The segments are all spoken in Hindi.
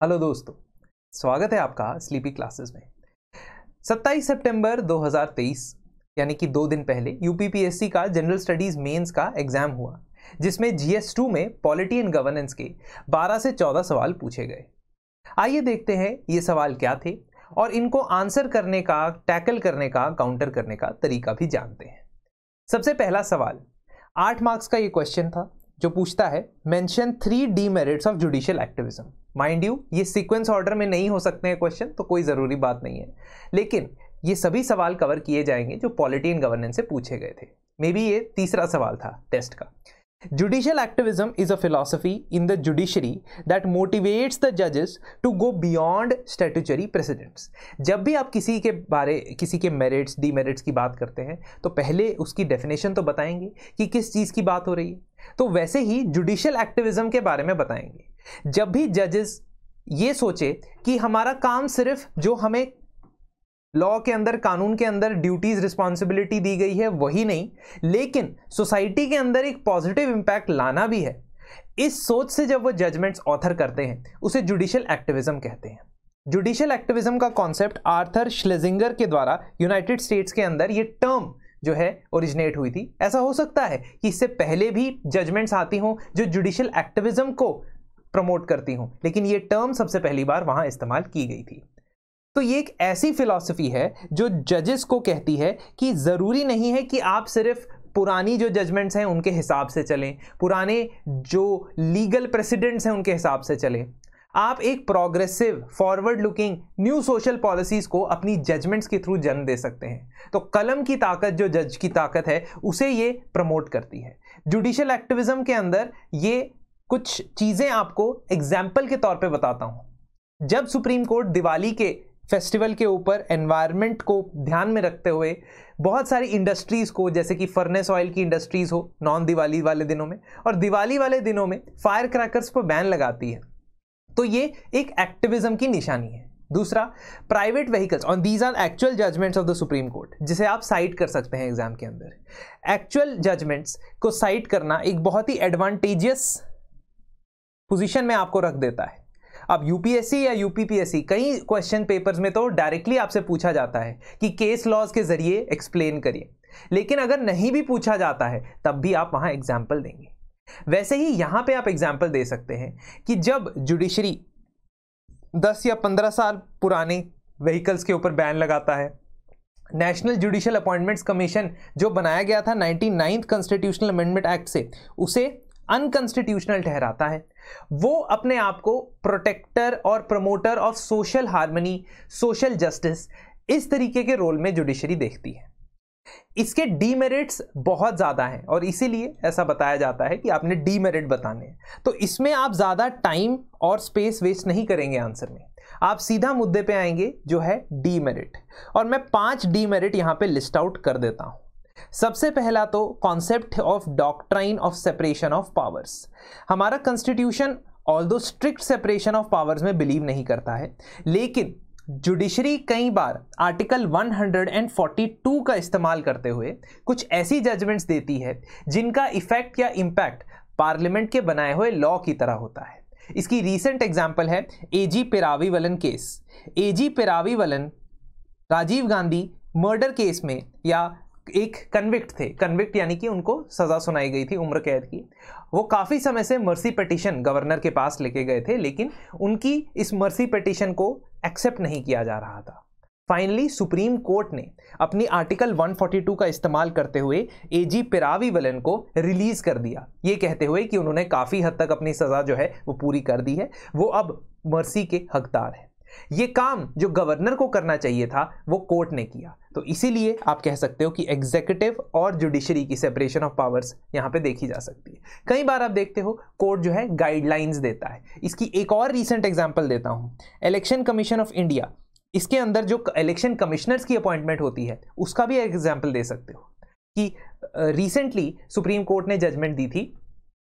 हेलो दोस्तों, स्वागत है आपका स्लीपी क्लासेस में। 27 सितंबर 2023 यानी कि दो दिन पहले यूपीपीएससी का जनरल स्टडीज़ मेंस का एग्ज़ाम हुआ, जिसमें जीएस टू में पॉलिटी एंड गवर्नेंस के 12 से 14 सवाल पूछे गए। आइए देखते हैं ये सवाल क्या थे और इनको आंसर करने का, टैकल करने का, काउंटर करने का तरीका भी जानते हैं। सबसे पहला सवाल, आठ मार्क्स का ये क्वेश्चन था, जो पूछता है mention three the merits of judicial activism mind you ये सीक्वेंस ऑर्डर में नहीं हो सकते हैं क्वेश्चन तो कोई ज़रूरी बात नहीं है। लेकिन ये सभी सवाल कवर किए जाएँगे जो पॉलिटी एंड गवर्नेंस से पूछे गए थे। मे बी ये तीसरा सवाल था टेस्ट का। Judicial activism is a philosophy in the judiciary that motivates the judges to go beyond statutory precedents. जब भी आप किसी के बारे, किसी के मेरिट्स डीमेरिट्स की बात करते हैं तो पहले उसकी डेफिनेशन तो बताएँगे कि किस चीज़ की बात हो रही है। तो वैसे ही जुडिशियल एक्टिविज्म के बारे में बताएँगे। जब भी जजेस ये सोचे कि हमारा काम सिर्फ़ जो हमें लॉ के अंदर, कानून के अंदर ड्यूटीज़ रिस्पॉन्सिबिलिटी दी गई है, वही नहीं, लेकिन सोसाइटी के अंदर एक पॉजिटिव इंपैक्ट लाना भी है। इस सोच से जब वो जजमेंट्स ऑथर करते हैं, उसे जुडिशियल एक्टिविज्म कहते हैं। जुडिशियल एक्टिविज्म का कॉन्सेप्ट आर्थर श्लेजिंगर के द्वारा यूनाइटेड स्टेट्स के अंदर ये टर्म जो है ओरिजिनेट हुई थी। ऐसा हो सकता है कि इससे पहले भी जजमेंट्स आती हों जो जुडिशियल एक्टिविज्म को प्रमोट करती हों। लेकिन ये टर्म सबसे पहली बार वहाँ इस्तेमाल की गई थी। तो ये एक ऐसी फिलॉसफी है, जो जजेस को कहती है कि ज़रूरी नहीं है कि आप सिर्फ़ पुरानी जो जजमेंट्स हैं उनके हिसाब से चलें, पुराने जो लीगल प्रेसिडेंट्स हैं उनके हिसाब से चलें। आप एक progressive forward looking new social policies को अपनी जजमेंट्स के थ्रू जन्म दे सकते हैं। तो कलम की ताकत, जो जज की ताकत है, उसे ये प्रमोट करती है। जुडिशियल एक्टिविज्म के अंदर ये कुछ चीज़ें आपको एग्ज़ाम्पल के तौर पे बताता हूँ। जब सुप्रीम कोर्ट दिवाली के फेस्टिवल के ऊपर एनवायरनमेंट को ध्यान में रखते हुए बहुत सारी इंडस्ट्रीज़ को, जैसे कि फर्नेस ऑयल की इंडस्ट्रीज़ हो नॉन दिवाली वाले दिनों में, और दिवाली वाले दिनों में फायर क्रैकर्स पर बैन लगाती है तो ये एक एक्टिविज्म की निशानी है। दूसरा private vehicles on these are actual judgments of the supreme court जिसे आप साइट कर सकते हैं एग्ज़ाम के अंदर। एक्चुअल जजमेंट्स को साइट करना एक बहुत ही एडवांटेजियस पोजीशन में आपको रख देता है। अब यूपीएससी या यूपीपीएससी कई क्वेश्चन पेपर्स में तो डायरेक्टली आपसे पूछा जाता है कि केस लॉज के ज़रिए एक्सप्लेन करिए। लेकिन अगर नहीं भी पूछा जाता है, तब भी आप वहाँ एग्ज़ाम्पल देंगे। वैसे ही यहाँ पे आप एग्ज़ाम्पल दे सकते हैं कि जब जुडिशरी 10 या 15 साल पुराने व्हीकल्स के ऊपर बैन लगाता है नेशनल जुडिशियल अपॉइंटमेंट्स कमीशन जो बनाया गया था ninety ninth constitutional amendment act से, उसे अनकॉन्स्टिट्यूशनल ठहराता है। वो अपने आप को प्रोटेक्टर और promoter of social harmony social justice इस तरीके के रोल में जुडिशरी देखती है। इसके डीमेरिट्स बहुत ज़्यादा हैं और इसीलिए ऐसा बताया जाता है कि आपने डीमेरिट बताने हैं। तो इसमें आप ज़्यादा टाइम और स्पेस वेस्ट नहीं करेंगे आंसर में। आप सीधा मुद्दे पे आएँगे जो है डीमेरिट और मैं पाँच डीमेरिट यहाँ पे लिस्ट आउट कर देता हूँ। सबसे पहला तो concept of doctrine of separation of powers हमारा constitution although strict separation of powers में बिलीव नहीं करता है, लेकिन जुडिशरी कई बार आर्टिकल 142 का इस्तेमाल करते हुए कुछ ऐसी जजमेंट्स देती है, जिनका इफ़ेक्ट या इम्पैक्ट पार्लियामेंट के बनाए हुए लॉ की तरह होता है। इसकी रीसेंट एग्ज़ाम्पल है AG Perarivalan case AG Perarivalan Rajiv Gandhi murder case में या एक कन्विक्ट थे। कन्विक्ट यानी कि उनको सज़ा सुनाई गई थी उम्र कैद की। वो काफ़ी समय से मर्सी पटिशन गवर्नर के पास लेके गए थे, लेकिन उनकी इस मर्सी पटिशन को एक्सेप्ट नहीं किया जा रहा था। फाइनली सुप्रीम कोर्ट ने अपनी आर्टिकल 142 का इस्तेमाल करते हुए एजी पिरावी वलन को रिलीज़ कर दिया। ये कहते हुए कि उन्होंने काफ़ी हद तक अपनी सज़ा जो है वो पूरी कर दी है। वो अब मर्सी के हकदार है। ये काम जो गवर्नर को करना चाहिए था, वो कोर्ट ने किया। तो इसीलिए आप कह सकते हो कि एग्जीक्यूटिव और जुडिशरी की सेपरेशन ऑफ़ पावर्स यहाँ पे देखी जा सकती है। कई बार आप देखते हो, कोर्ट जो है गाइडलाइंस देता है। इसकी एक और रीसेंट एग्जांपल देता हूँ। इलेक्शन कमीशन ऑफ़ इंडिया इसके अंदर जो इलेक्शन कमिश्नर्स की अपॉइंटमेंट होती है, उसका भी एग्ज़ाम्पल दे सकते हो। कि रिसेंटली सुप्रीम कोर्ट ने जजमेंट दी थी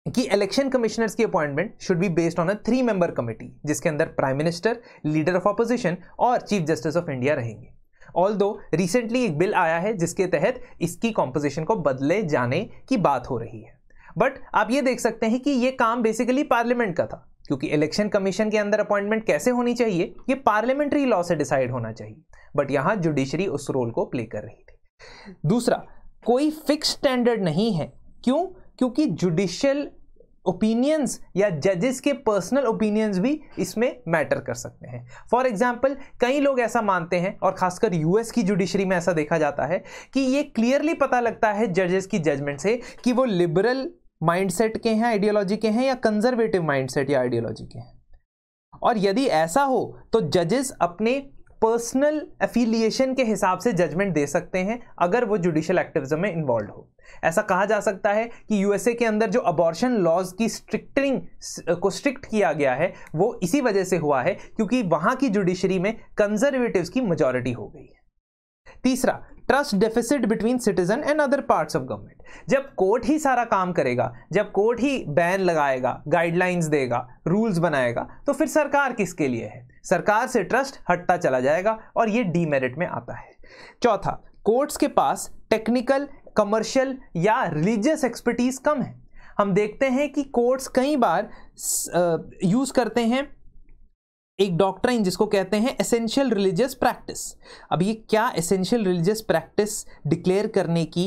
कि इलेक्शन कमिश्नर्स की appointment should be based on a three member committee जिसके अंदर prime minister leader of opposition और चीफ जस्टिस ऑफ़ इंडिया रहेंगे। ऑल दो रिसेंटली एक बिल आया है, जिसके तहत इसकी कॉम्पोजिशन को बदले जाने की बात हो रही है। बट आप ये देख सकते हैं कि ये काम बेसिकली पार्लियामेंट का था, क्योंकि इलेक्शन कमीशन के अंदर अपॉइंटमेंट कैसे होनी चाहिए, ये पार्लियामेंट्री लॉ से डिसाइड होना चाहिए। बट यहाँ जुडिशरी उस रोल को प्ले कर रही थी। दूसरा, कोई फिक्स स्टैंडर्ड नहीं है। क्यों? क्योंकि जुडिशियल ओपिनियंस या जजेस के पर्सनल ओपिनियंस भी इसमें मैटर कर सकते हैं। फॉर एग्ज़ाम्पल कई लोग ऐसा मानते हैं और खासकर यूएस की जुडिशरी में ऐसा देखा जाता है कि ये क्लियरली पता लगता है जजेस की जजमेंट से कि वो लिबरल माइंडसेट के हैं आइडियोलॉजी के हैं या कंजर्वेटिव माइंडसेट या आइडियोलॉजी के हैं। और यदि ऐसा हो तो जजेस अपने पर्सनल एफिलिएशन के हिसाब से जजमेंट दे सकते हैं, अगर वो जुडिशियल एक्टिविज्म में इन्वॉल्व हो। ऐसा कहा जा सकता है कि यूएसए के अंदर जो अबॉर्शन लॉज की स्ट्रिक्टिंग को स्ट्रिक्ट किया गया है, वो इसी वजह से हुआ है क्योंकि वहाँ की जुडिशरी में कंजर्वेटिव्स की मेजोरिटी हो गई है। तीसरा trust deficit between citizen and other parts of government जब कोर्ट ही सारा काम करेगा, जब कोर्ट ही बैन लगाएगा गाइडलाइंस देगा रूल्स बनाएगा तो फिर सरकार किसके लिए है? सरकार से ट्रस्ट हटता चला जाएगा और ये डीमेरिट में आता है। चौथा कोर्ट्स के पास टेक्निकल कमर्शियल या रिलीजियस एक्सपर्टीज कम है। हम देखते हैं कि कोर्ट्स कई बार यूज़ करते हैं एक डॉक्ट्राइन जिसको कहते हैं एसेंशियल रिलीजियस प्रैक्टिस अब ये क्या एसेंशियल रिलीजियस प्रैक्टिस डिक्लेयर करने की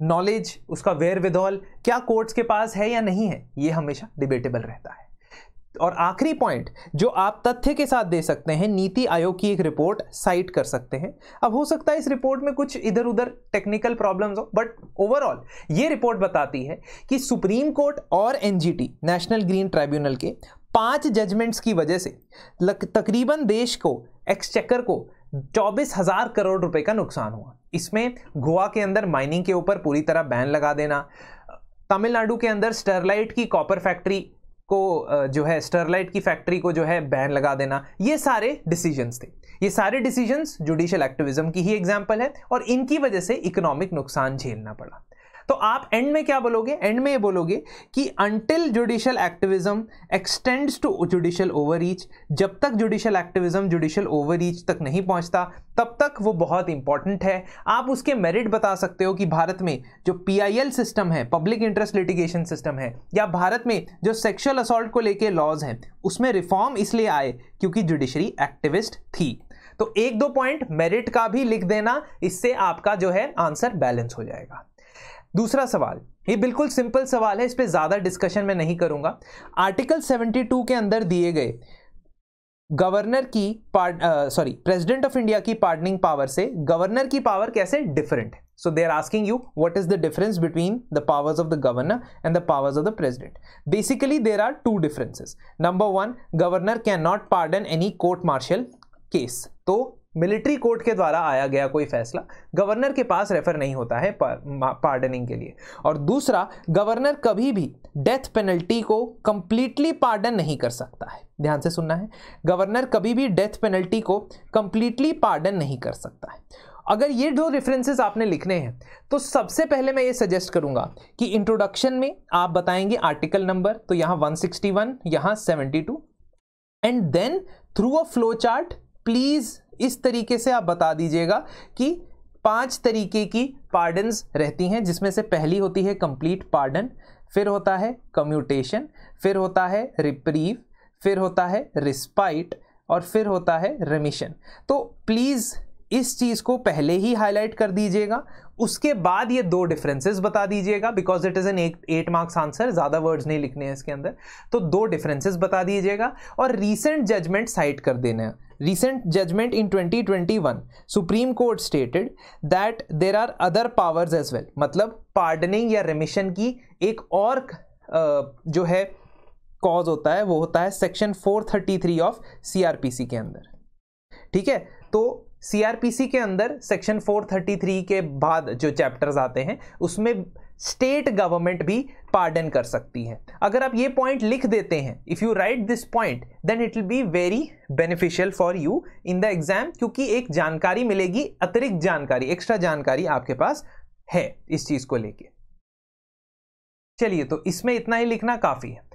नॉलेज उसका वेयर विदौल क्या कोर्ट्स के पास है या नहीं है, ये हमेशा डिबेटेबल रहता है। और आखिरी पॉइंट जो आप तथ्य के साथ दे सकते हैं, नीति आयोग की एक रिपोर्ट साइट कर सकते हैं। अब हो सकता है इस रिपोर्ट में कुछ इधर उधर टेक्निकल प्रॉब्लम्स हो बट ओवरऑल ये रिपोर्ट बताती है कि सुप्रीम कोर्ट और एनजीटी नेशनल ग्रीन ट्राइब्यूनल के पाँच जजमेंट्स की वजह से तकरीबन देश को एक्सचेकर को चौबीस हज़ार करोड़ रुपए का नुकसान हुआ। इसमें गोवा के अंदर माइनिंग के ऊपर पूरी तरह बैन लगा देना, तमिलनाडु के अंदर स्टरलाइट की कॉपर फैक्ट्री को जो है स्टरलाइट की फैक्ट्री को जो है बैन लगा देना। ये सारे डिसीजंस थे। ये सारे डिसीजंस जुडिशियल एक्टिविज्म की ही एग्ज़ाम्पल है और इनकी वजह से इकोनॉमिक नुकसान झेलना पड़ा। तो आप एंड में क्या बोलोगे? एंड में ये बोलोगे कि until judicial activism extends to judicial overreach जब तक जुडिशियल एक्टिविज्म जुडिशियल ओवररीच तक नहीं पहुँचता, तब तक वो बहुत इंपॉर्टेंट है। आप उसके मेरिट बता सकते हो कि भारत में जो पीआईएल सिस्टम है पब्लिक इंटरेस्ट लिटिगेशन सिस्टम है, या भारत में जो सेक्सुअल असॉल्ट को लेके लॉज हैं, उसमें रिफॉर्म इसलिए आए क्योंकि जुडिशरी एक्टिविस्ट थी। तो एक दो पॉइंट मेरिट का भी लिख देना, इससे आपका जो है आंसर बैलेंस हो जाएगा। दूसरा सवाल, ये बिल्कुल सिंपल सवाल है, इस पर ज़्यादा डिस्कशन मैं नहीं करूँगा। आर्टिकल 72 के अंदर दिए गए गवर्नर की सॉरी प्रेसिडेंट ऑफ़ इंडिया की पार्डनिंग पावर से गवर्नर की पावर कैसे डिफरेंट है? So they are asking you what is the difference between the powers of the governor and the powers of the president basically there are two differences number one governor can not pardon any court martial case तो मिलिट्री कोर्ट के द्वारा आया गया कोई फैसला गवर्नर के पास रेफर नहीं होता है पार्डनिंग के लिए। और दूसरा, गवर्नर कभी भी डेथ पेनल्टी को कंप्लीटली पार्डन नहीं कर सकता है। ध्यान से सुनना है। गवर्नर कभी भी डेथ पेनल्टी को कंप्लीटली पार्डन नहीं कर सकता है। अगर ये दो रेफरेंसेस आपने लिखने हैं तो सबसे पहले मैं ये सजेस्ट करूँगा कि इंट्रोडक्शन में आप बताएँगे आर्टिकल नंबर तो यहाँ 161 यहाँ 72 and then through a flow chart please इस तरीके से आप बता दीजिएगा कि पाँच तरीके की पार्डन्स रहती हैं, जिसमें से पहली होती है कंप्लीट पार्डन फिर होता है कम्यूटेशन फिर होता है रिप्रीव फिर होता है रिस्पाइट और फिर होता है रेमिशन तो प्लीज़ इस चीज़ को पहले ही हाईलाइट कर दीजिएगा। उसके बाद ये दो डिफरेंसेस बता दीजिएगा because it is an eight marks answer ज़्यादा वर्ड्स नहीं लिखने हैं इसके अंदर तो दो डिफरेंसेस बता दीजिएगा और रीसेंट जजमेंट साइट कर देना recent judgment in 2021 supreme court stated that there are other powers as well मतलब pardoning या remission की एक और जो है कॉज होता है, वो होता है सेक्शन 433 ऑफ़ सीआरपीसी के अंदर। ठीक है? तो सीआरपीसी के अंदर सेक्शन 433 के बाद जो चैप्टर्स आते हैं, उसमें स्टेट गवर्नमेंट भी पार्डन कर सकती है। अगर आप ये पॉइंट लिख देते हैं if you write this point then it will be very beneficial for you in the exam क्योंकि एक जानकारी मिलेगी, अतिरिक्त जानकारी एक्स्ट्रा जानकारी आपके पास है इस चीज़ को लेके। चलिए तो इसमें इतना ही लिखना काफ़ी है।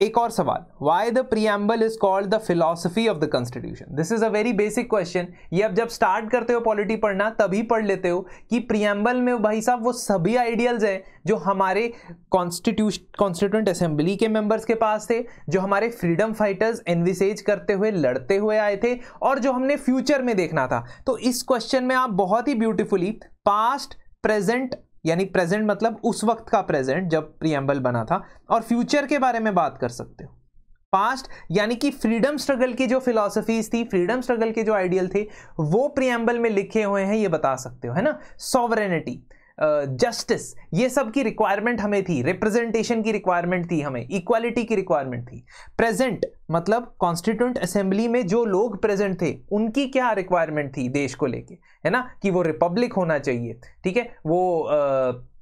एक और सवाल why the preamble is called the philosophy of the constitution this is a very basic question ये अब जब स्टार्ट करते हो पॉलिटी पढ़ना, तभी पढ़ लेते हो कि प्रियम्बल में भाई साहब वो सभी आइडियल्स हैं जो हमारे कॉन्स्टिट्यूशन कॉन्स्टिट्यूंट असेंबली के मेंबर्स के पास थे, जो हमारे फ्रीडम फाइटर्स एनविसेज करते हुए, लड़ते हुए आए थे और जो हमने फ्यूचर में देखना था। तो इस क्वेश्चन में आप बहुत ही ब्यूटिफुली पास्ट प्रेजेंट यानी प्रेजेंट मतलब उस वक्त का प्रेजेंट जब प्रियम्बल बना था। और फ्यूचर के बारे में बात कर सकते हो। पास्ट यानी कि फ्रीडम स्ट्रगल की जो फिलोसफीज थी फ्रीडम स्ट्रगल के जो आइडियल थे, वो प्रियम्बल में लिखे हुए हैं, ये बता सकते हो, है ना? सॉवरेनिटी जस्टिस ये सब की रिक्वायरमेंट हमें थी रिप्रेजेंटेशन की रिक्वायरमेंट थी हमें इक्वालिटी की रिक्वायरमेंट थी। प्रेजेंट मतलब कॉन्स्टिट्यूंट असेंबली में जो लोग प्रेजेंट थे उनकी क्या रिक्वायरमेंट थी देश को लेके? है ना? कि वो रिपब्लिक होना चाहिए ठीक है? वो uh,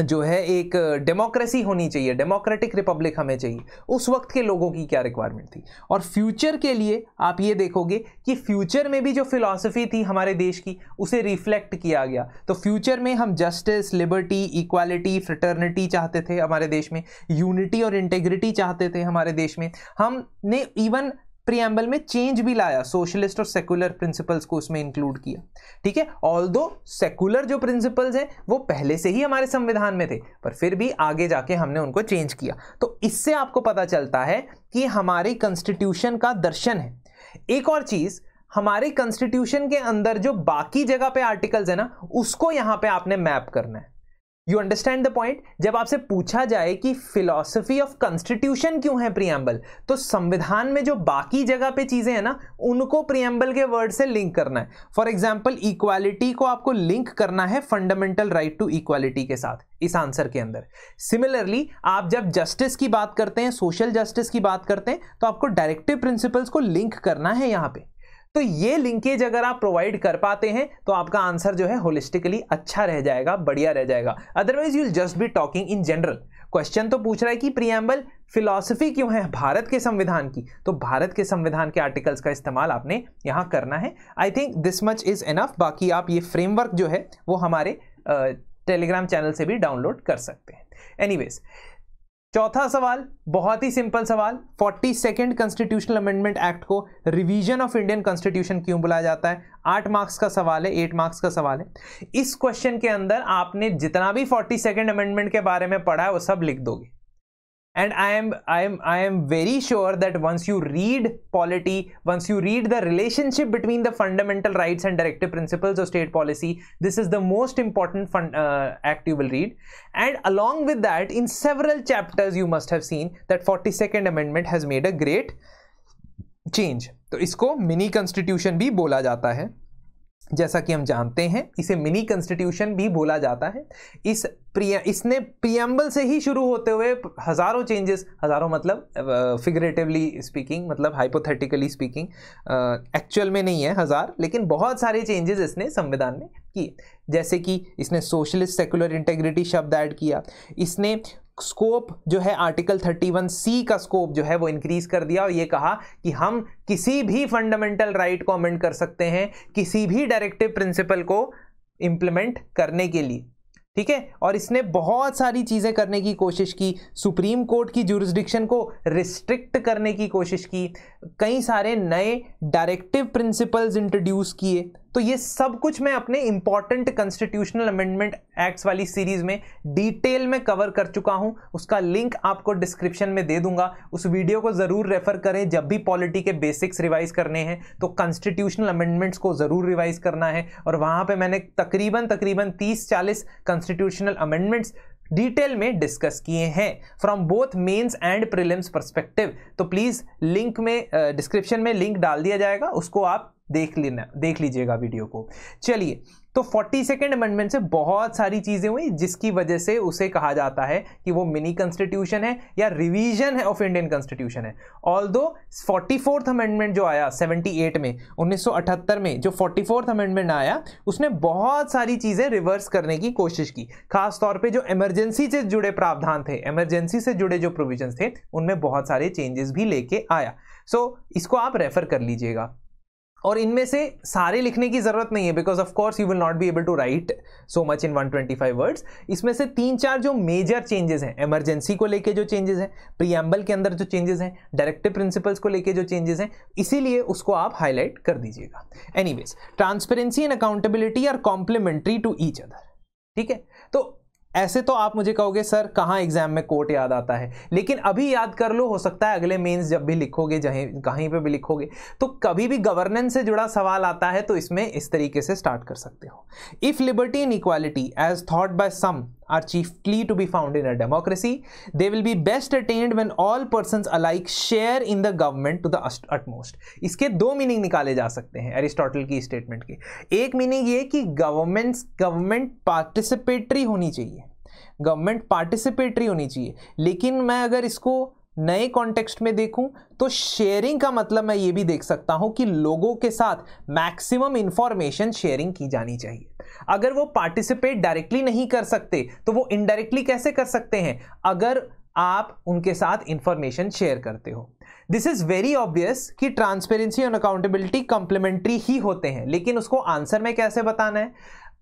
जो है एक डेमोक्रेसी होनी चाहिए डेमोक्रेटिक रिपब्लिक हमें चाहिए। उस वक्त के लोगों की क्या रिक्वायरमेंट थी? और फ्यूचर के लिए आप ये देखोगे कि फ्यूचर में भी जो फिलॉसफी थी हमारे देश की, उसे रिफ्लेक्ट किया गया। तो फ्यूचर में हम जस्टिस लिबर्टी इक्वालिटी फ्रटर्निटी चाहते थे हमारे देश में यूनिटी और इंटेग्रिटी चाहते थे हमारे देश में। हमने इवन प्रियम्बल में चेंज भी लाया सोशलिस्ट और सेकुलर प्रिंसिपल्स को उसमें इंक्लूड किया। ठीक है? ऑल दो सेकुलर जो प्रिंसिपल्स हैं, वो पहले से ही हमारे संविधान में थे, पर फिर भी आगे जाके हमने उनको चेंज किया। तो इससे आपको पता चलता है कि हमारे कॉन्स्टिट्यूशन का दर्शन है। एक और चीज़, हमारे कॉन्स्टिट्यूशन के अंदर जो बाकी जगह पे आर्टिकल्स है ना, उसको यहाँ पे आपने मैप करना है। यू अंडरस्टैंड द पॉइंट जब आपसे पूछा जाए कि फिलोसफी ऑफ़ कॉन्स्टिट्यूशन क्यों है प्रियम्बल तो संविधान में जो बाकी जगह पे चीज़ें हैं ना, उनको प्रियम्बल के वर्ड से लिंक करना है। फॉर एग्ज़ाम्पल इक्वालिटी को आपको लिंक करना है फंडामेंटल राइट टू इक्वालिटी के साथ, इस आंसर के अंदर। सिमिलरली आप जब जस्टिस की बात करते हैं सोशल जस्टिस की बात करते हैं तो आपको डायरेक्टिव प्रिंसिपल्स को लिंक करना है यहाँ पे। तो ये लिंकेज अगर आप प्रोवाइड कर पाते हैं तो आपका आंसर जो है होलिस्टिकली अच्छा रह जाएगा, बढ़िया रह जाएगा। Otherwise you'll just be talking in general question तो पूछ रहा है कि प्रियम्बल फिलॉसफी क्यों है? भारत के संविधान की। तो भारत के संविधान के आर्टिकल्स का इस्तेमाल आपने यहाँ करना है। I think this much is enough बाकी आप ये फ्रेमवर्क जो है, वो हमारे टेलीग्राम चैनल से भी डाउनलोड कर सकते हैं। एनीवेज चौथा सवाल, बहुत ही सिंपल सवाल forty second constitutional amendment act को रिवीजन ऑफ़ इंडियन कॉन्स्टिट्यूशन क्यों बुलाया जाता है? आठ मार्क्स का सवाल है एट मार्क्स का सवाल है। इस क्वेश्चन के अंदर आपने जितना भी फोर्टी सेकेंड अमेंडमेंट के बारे में पढ़ा है, वो सब लिख दोगे। And i am i am i am very sure that once you read polity once you read the relationship between the fundamental rights and directive principles of state policy this is the most important fun, uh, act you will read and along with that in several chapters you must have seen that 42nd amendment has made a great change तो इसको मिनी कॉन्स्टिट्यूशन भी बोला जाता है जैसा कि हम जानते हैं, इसे मिनी कॉन्स्टिट्यूशन भी बोला जाता है। इस प्रिय, इसने प्रियम्बल से ही शुरू होते हुए हज़ारों चेंजेस हज़ारों मतलब फिगरेटिवली स्पीकिंग मतलब हाइपोथेटिकली स्पीकिंग एक्चुअल में नहीं है, हज़ार, लेकिन बहुत सारे चेंजेस इसने संविधान में किए। जैसे कि इसने सोशलिस्ट सेकुलर इंटेग्रिटी शब्द ऐड किया, इसने स्कोप जो है आर्टिकल 31 सी का स्कोप जो है वो इंक्रीज कर दिया और ये कहा कि हम किसी भी फंडामेंटल राइट को अमेंड कर सकते हैं, किसी भी डायरेक्टिव प्रिंसिपल को इंप्लीमेंट करने के लिए। ठीक है? और इसने बहुत सारी चीज़ें करने की कोशिश की। सुप्रीम कोर्ट की जुरिस्डिक्शन को रिस्ट्रिक्ट करने की कोशिश की। कई सारे नए डायरेक्टिव प्रिंसिपल्स इंट्रोड्यूस किए। तो ये सब कुछ मैं अपने इंपॉर्टेंट कॉन्स्टिट्यूशनल अमेंडमेंट एक्ट्स वाली सीरीज़ में डिटेल में कवर कर चुका हूँ। उसका लिंक आपको डिस्क्रिप्शन में दे दूँगा। उस वीडियो को ज़रूर रेफर करें। जब भी पॉलिटी के बेसिक्स रिवाइज करने हैं तो कॉन्स्टिट्यूशनल अमेंडमेंट्स को ज़रूर रिवाइज करना है। और वहाँ पर मैंने तकरीबन तकरीबन तीस चालीस कॉन्स्टिट्यूशनल अमेंडमेंट्स डिटेल में डिस्कस किए हैं। From both mains and prelims perspective तो प्लीज़ लिंक में डिस्क्रिप्शन में लिंक डाल दिया जाएगा। उसको आप देख लेना देख लीजिएगा वीडियो को। चलिए तो फोर्टी सेकेंड अमेंडमेंट से बहुत सारी चीज़ें हुई जिसकी वजह से उसे कहा जाता है कि वो मिनी कॉन्स्टिट्यूशन है या रिवीजन है ऑफ़ इंडियन कॉन्स्टिट्यूशन है। ऑल दो फोर्टी फोर्थ अमेंडमेंट जो आया 78 में 1978 में जो फोर्टी फोर्थ अमेंडमेंट आया उसने बहुत सारी चीज़ें रिवर्स करने की कोशिश की। खास तौर पर जो इमरजेंसी से जुड़े प्रावधान थे इमरजेंसी से जुड़े जो प्रोविज़न थे उनमें बहुत सारे चेंजेस भी लेके आया। सो so, इसको आप रेफर कर लीजिएगा। और इनमें से सारे लिखने की ज़रूरत नहीं है because of course you will not be able to write so much in 125 words इसमें से तीन चार जो मेजर चेंजेस हैं इमरजेंसी को लेके जो चेंजेस हैं प्रियम्बल के अंदर जो चेंजेस हैं डायरेक्टिव प्रिंसिपल्स को लेके जो चेंजेस हैं, इसीलिए उसको आप हाईलाइट कर दीजिएगा। Anyways transparency and accountability are complementary to each other ठीक है? ऐसे तो आप मुझे कहोगे, सर, कहाँ एग्ज़ाम में कोट याद आता है? लेकिन अभी याद कर लो, हो सकता है अगले मेंस जब भी लिखोगे, जहीं, कहीं पे भी लिखोगे तो कभी भी गवर्नेंस से जुड़ा सवाल आता है तो इसमें इस तरीके से स्टार्ट कर सकते हो। If liberty and equality as thought by some are chiefly to be found in a democracy. They will be best attained when all persons alike share in the government to the utmost. इसके दो मीनिंग निकाले जा सकते हैं एरिस्टोटल की स्टेटमेंट के एक मीनिंग ये कि गवर्नमेंट गवर्नमेंट पार्टिसिपेटरी होनी चाहिए गवर्नमेंट पार्टिसिपेटरी होनी चाहिए लेकिन मैं अगर इसको नए कॉन्टेक्स्ट में देखूँ तो शेयरिंग का मतलब मैं ये भी देख सकता हूँ कि लोगों के साथ मैक्सिमम इंफॉर्मेशन शेयरिंग की जानी चाहिए। अगर वो पार्टिसिपेट डायरेक्टली नहीं कर सकते तो वो इनडायरेक्टली कैसे कर सकते हैं? अगर आप उनके साथ इंफॉर्मेशन शेयर करते हो। दिस इज़ वेरी ऑब्वियस कि ट्रांसपेरेंसी और अकाउंटेबिलिटी कंप्लीमेंट्री ही होते हैं, लेकिन उसको आंसर में कैसे बताना है?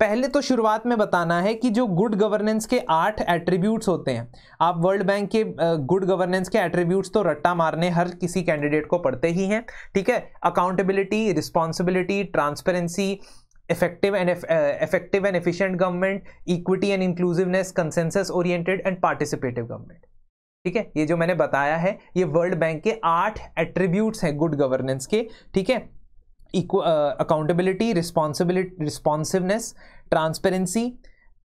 पहले तो शुरुआत में बताना है कि जो गुड गवर्नेंस के आठ एट्रीब्यूट्स होते हैं आप वर्ल्ड बैंक के गुड गवर्नेंस के एट्रीब्यूट्स तो रट्टा मारने हर किसी कैंडिडेट को पढ़ते ही हैं ठीक है? Accountability responsibility transparency and uh, effective and efficient government equity and inclusiveness consensus oriented and participative government ठीक है? ये जो मैंने बताया है ये वर्ल्ड बैंक के आठ एट्रीब्यूट्स हैं गुड गवर्नेंस के ठीक है? Accountability responsibility responsiveness transparency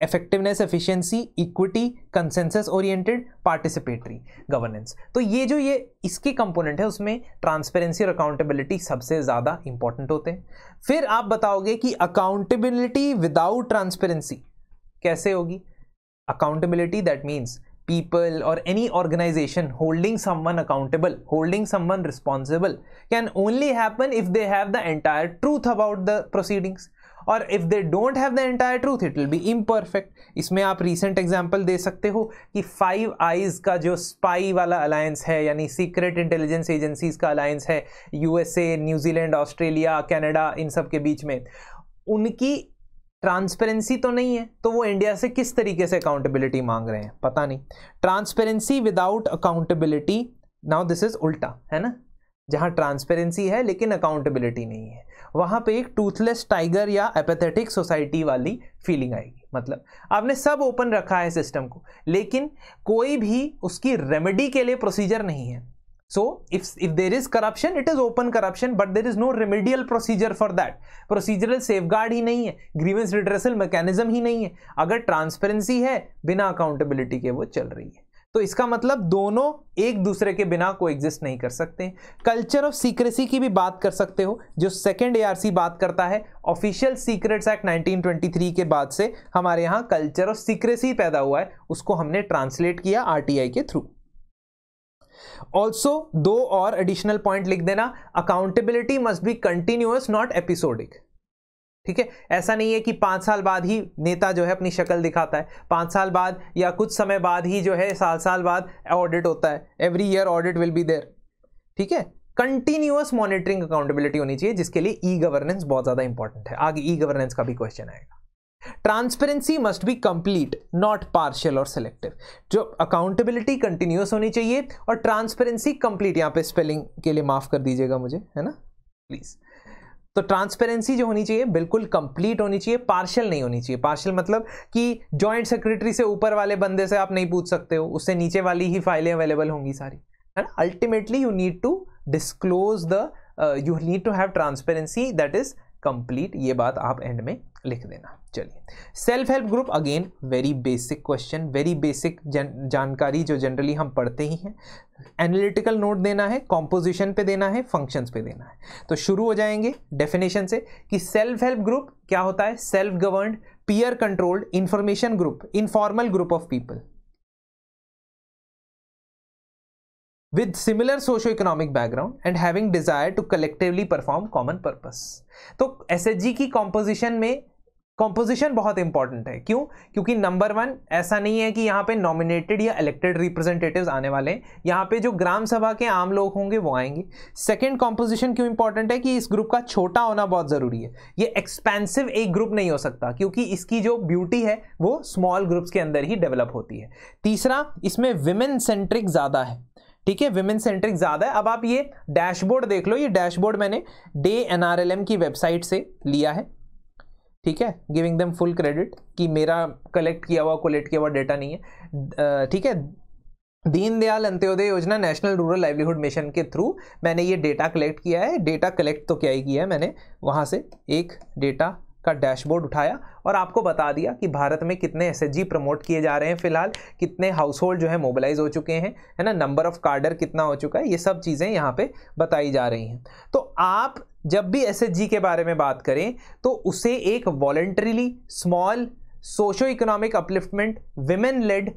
effectiveness efficiency equity consensus oriented participatory governance तो ये जो ये इसके कंपोनेंट है, उसमें ट्रांसपेरेंसी और अकाउंटेबिलिटी सबसे ज़्यादा इंपॉर्टेंट होते हैं। फिर आप बताओगे कि अकाउंटेबिलिटी विदाउट ट्रांसपेरेंसी कैसे होगी? Accountability that means people or any organization holding someone accountable holding someone responsible can only happen if they have the entire truth about the proceedings और if they don't have the entire truth it will be imperfect इसमें आप रीसेंट एग्ज़ाम्पल दे सकते हो कि फाइव आईज का जो स्पाई वाला अलायंस है यानी सीक्रेट इंटेलिजेंस एजेंसीज का अलायंस है USA New Zealand Australia Canada इन सब के बीच में उनकी ट्रांसपेरेंसी तो नहीं है तो वो इंडिया से किस तरीके से अकाउंटेबिलिटी मांग रहे हैं? पता नहीं। Transparency without accountability now this is उल्टा, है ना? जहाँ ट्रांसपेरेंसी है, लेकिन अकाउंटेबिलिटी नहीं है। वहाँ पे एक टूथलेस टाइगर या एपेथेटिक सोसाइटी वाली फीलिंग आएगी मतलब। आपने सब ओपन रखा है सिस्टम को, लेकिन कोई भी उसकी रेमेडी के लिए प्रोसीजर नहीं है। So if if there is corruption it is open corruption but there is no remedial procedure for that procedural safeguard ही नहीं है grievance redressal mechanism ही नहीं है अगर transparency है बिना accountability के वो चल रही है तो इसका मतलब दोनों एक दूसरे के बिना को एग्जिस्ट नहीं कर सकते कल्चर ऑफ़ सीक्रेसी की भी बात कर सकते हो जो सेकेंड एआरसी बात करता है ऑफिशियल सीक्रेट्स एक्ट 1923 के बाद से हमारे यहाँ कल्चर ऑफ़ सीक्रेसी पैदा हुआ है उसको हमने ट्रांसलेट किया आरटीआई के थ्रू ऑल्सो दो और एडिशनल पॉइंट लिख देना accountability must be continuous not episodic ठीक है? ऐसा नहीं है कि पाँच साल बाद ही नेता जो है अपनी शक्ल दिखाता है। पाँच साल बाद या कुछ समय बाद ही जो है, साल साल बाद ऑडिट होता है। Every year audit will be there ठीक है? कंटिन्यूअस मॉनिटरिंग अकाउंटेबिलिटी होनी चाहिए, जिसके लिए ई गवर्नेंस बहुत ज़्यादा इंपॉर्टेंट है। आगे ई गवर्नेंस का भी क्वेश्चन आएगा। Transparency must be complete not partial और सेलेक्टिव जो अकाउंटेबिलिटी कंटिन्यूस होनी चाहिए और ट्रांसपेरेंसी कंप्लीट यहाँ पे स्पेलिंग के लिए माफ़ कर दीजिएगा मुझे, है ना? प्लीज़ तो ट्रांसपेरेंसी जो होनी चाहिए, बिल्कुल कंप्लीट होनी चाहिए पार्शियल नहीं होनी चाहिए। पार्शियल मतलब कि जॉइंट सेक्रेटरी से ऊपर वाले बंदे से आप नहीं पूछ सकते हो, उससे नीचे वाली ही फाइलें अवेलेबल होंगी सारी, है ना? Ultimately you need to disclose the you need to have transparency that is complete ये बात आप एंड में लिख देना। चलिए। Self help group again very basic question very basic जानकारी जो जनरली हम पढ़ते ही हैं। एनालिटिकल नोट देना है कॉम्पोजिशन पे देना है फ़ंक्शंस पे देना है। तो शुरू हो जाएँगे डेफिनेशन से कि सेल्फ हेल्प ग्रुप क्या होता है? Self governed peer controlled information group informal group of people with similar socio-economic background and having desire to collectively perform common purpose. तो एसएचजी की कॉम्पोजिशन में कॉम्पोजिशन बहुत इंपॉर्टेंट है। क्यों? क्योंकि नंबर वन ऐसा नहीं है कि यहाँ पे नॉमिनेटेड या इलेक्टेड रिप्रेजेंटेटिव्स आने वाले हैं। यहाँ पे जो ग्राम सभा के आम लोग होंगे वो आएँगे। सेकंड कॉम्पोजिशन क्यों इंपॉर्टेंट है कि इस ग्रुप का छोटा होना बहुत ज़रूरी है। ये एक्सपेंसिव एक ग्रुप नहीं हो सकता, क्योंकि इसकी जो ब्यूटी है, वो स्मॉल ग्रुप्स के अंदर ही डेवलप होती है। तीसरा, इसमें विमेन सेंट्रिक ज़्यादा है। ठीक है विमेन सेंट्रिक ज़्यादा है। अब आप ये डैशबोर्ड देख लो, ये डैशबोर्ड मैंने डे एनआरएलएम की वेबसाइट से लिया है। ठीक है गिविंग देम फुल क्रेडिट कि मेरा कलेक्ट किया हुआ कोलेक्ट किया हुआ डेटा नहीं है। ठीक है, Deendayal Antyodaya Yojana national rural livelihood mission के थ्रू मैंने ये डेटा कलेक्ट किया है। डेटा कलेक्ट तो क्या ही किया है मैंने, वहाँ से एक डेटा का डैशबोर्ड उठाया और आपको बता दिया कि भारत में कितने एसएचजी प्रमोट किए जा रहे हैं फ़िलहाल, कितने हाउस होल्ड जो है मोबिलाइज हो चुके हैं, है ना? नंबर ऑफ़ कार्डर कितना हो चुका है, ये सब चीज़ें यहाँ पे बताई जा रही हैं। तो आप जब भी एसएचजी के बारे में बात करें तो उसे एक voluntarily small socio economic upliftment women led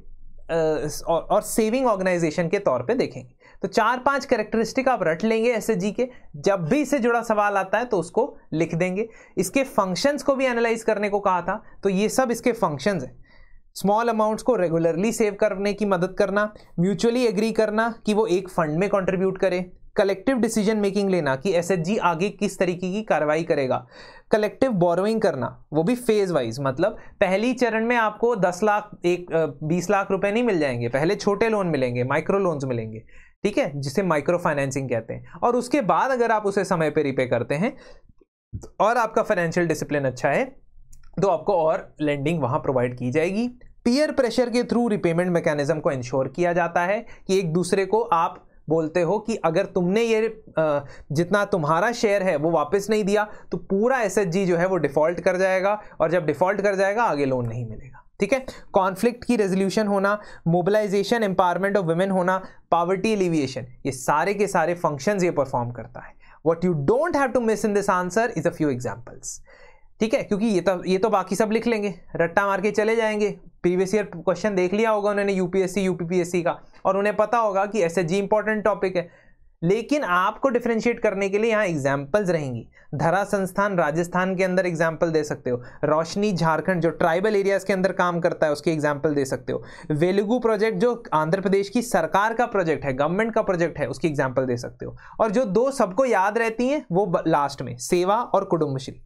और सेविंग ऑर्गेनाइजेशन के तौर पे देखेंगे। तो चार पाँच कैरेक्टरिस्टिक आप रट लेंगे एसएचजी के। जब भी इससे जुड़ा सवाल आता है तो उसको लिख देंगे। इसके फ़ंक्शंस को भी एनालाइज करने को कहा था तो ये सब इसके फ़ंक्शंस हैं। स्मॉल अमाउंट्स को रेगुलरली सेव करने की मदद करना म्यूचुअली एग्री करना कि वो एक फंड में कंट्रीब्यूट करे। कलेक्टिव डिसीज़न मेकिंग लेना कि एसएचजी आगे किस तरीके की कार्रवाई करेगा। कलेक्टिव बोरोइंग करना, वो भी फ़ेज़ वाइज मतलब पहली चरण में आपको 10 लाख, एक 20 लाख रुपए नहीं मिल जाएँगे। पहले छोटे लोन मिलेंगे माइक्रो लोन्स मिलेंगे। ठीक है, जिसे माइक्रो फाइनेंसिंग कहते हैं। और उसके बाद अगर आप उसे समय पर रिपे करते हैं, और आपका फाइनेंशियल डिसिप्लिन अच्छा है तो आपको और लेंडिंग वहाँ प्रोवाइड की जाएगी। पीयर प्रेशर के थ्रू रिपेमेंट मैकेनिज्म को इंश्योर किया जाता है कि एक दूसरे को आप बोलते हो कि अगर तुमने ये जितना तुम्हारा शेयर है, वो वापस नहीं दिया तो पूरा एस जो है वो डिफ़ॉल्ट कर जाएगा, और जब डिफ़ॉल्ट कर जाएगा, आगे लोन नहीं मिलेगा। ठीक है? कॉन्फ्लिक्ट की रेजोल्यूशन होना मोबिलाइजेशन एम्पावरमेंट ऑफ़ वुमेन होना पावर्टी एलिविएशन ये सारे के सारे फ़ंक्शंस ये परफॉर्म करता है। What you don't have to miss in this answer is a few examples ठीक है? क्योंकि ये तो ये तो बाकी सब लिख लेंगे। रट्टा मार के चले जाएँगे। प्रीवियस ईयर क्वेश्चन देख लिया होगा उन्होंने यूपीएससी यूपीपीएससी का। और उन्हें पता होगा कि एस इंपॉर्टेंट टॉपिक है। लेकिन आपको डिफ्रेंशिएट करने के लिए यहाँ एग्जाम्पल्स रहेंगी। धरा संस्थान राजस्थान के अंदर एग्ज़ाम्पल दे सकते हो। रोशनी झारखंड, जो ट्राइबल एरियाज़ के अंदर काम करता है, उसकी एग्ज़ाम्पल दे सकते हो। वेलुगु प्रोजेक्ट जो आंध्र प्रदेश की सरकार का प्रोजेक्ट है गवर्नमेंट का प्रोजेक्ट है, उसकी एग्ज़ाम्पल दे सकते हो। और जो दो सबको याद रहती हैं, वो लास्ट में, सेवा और कुटुंबश्री।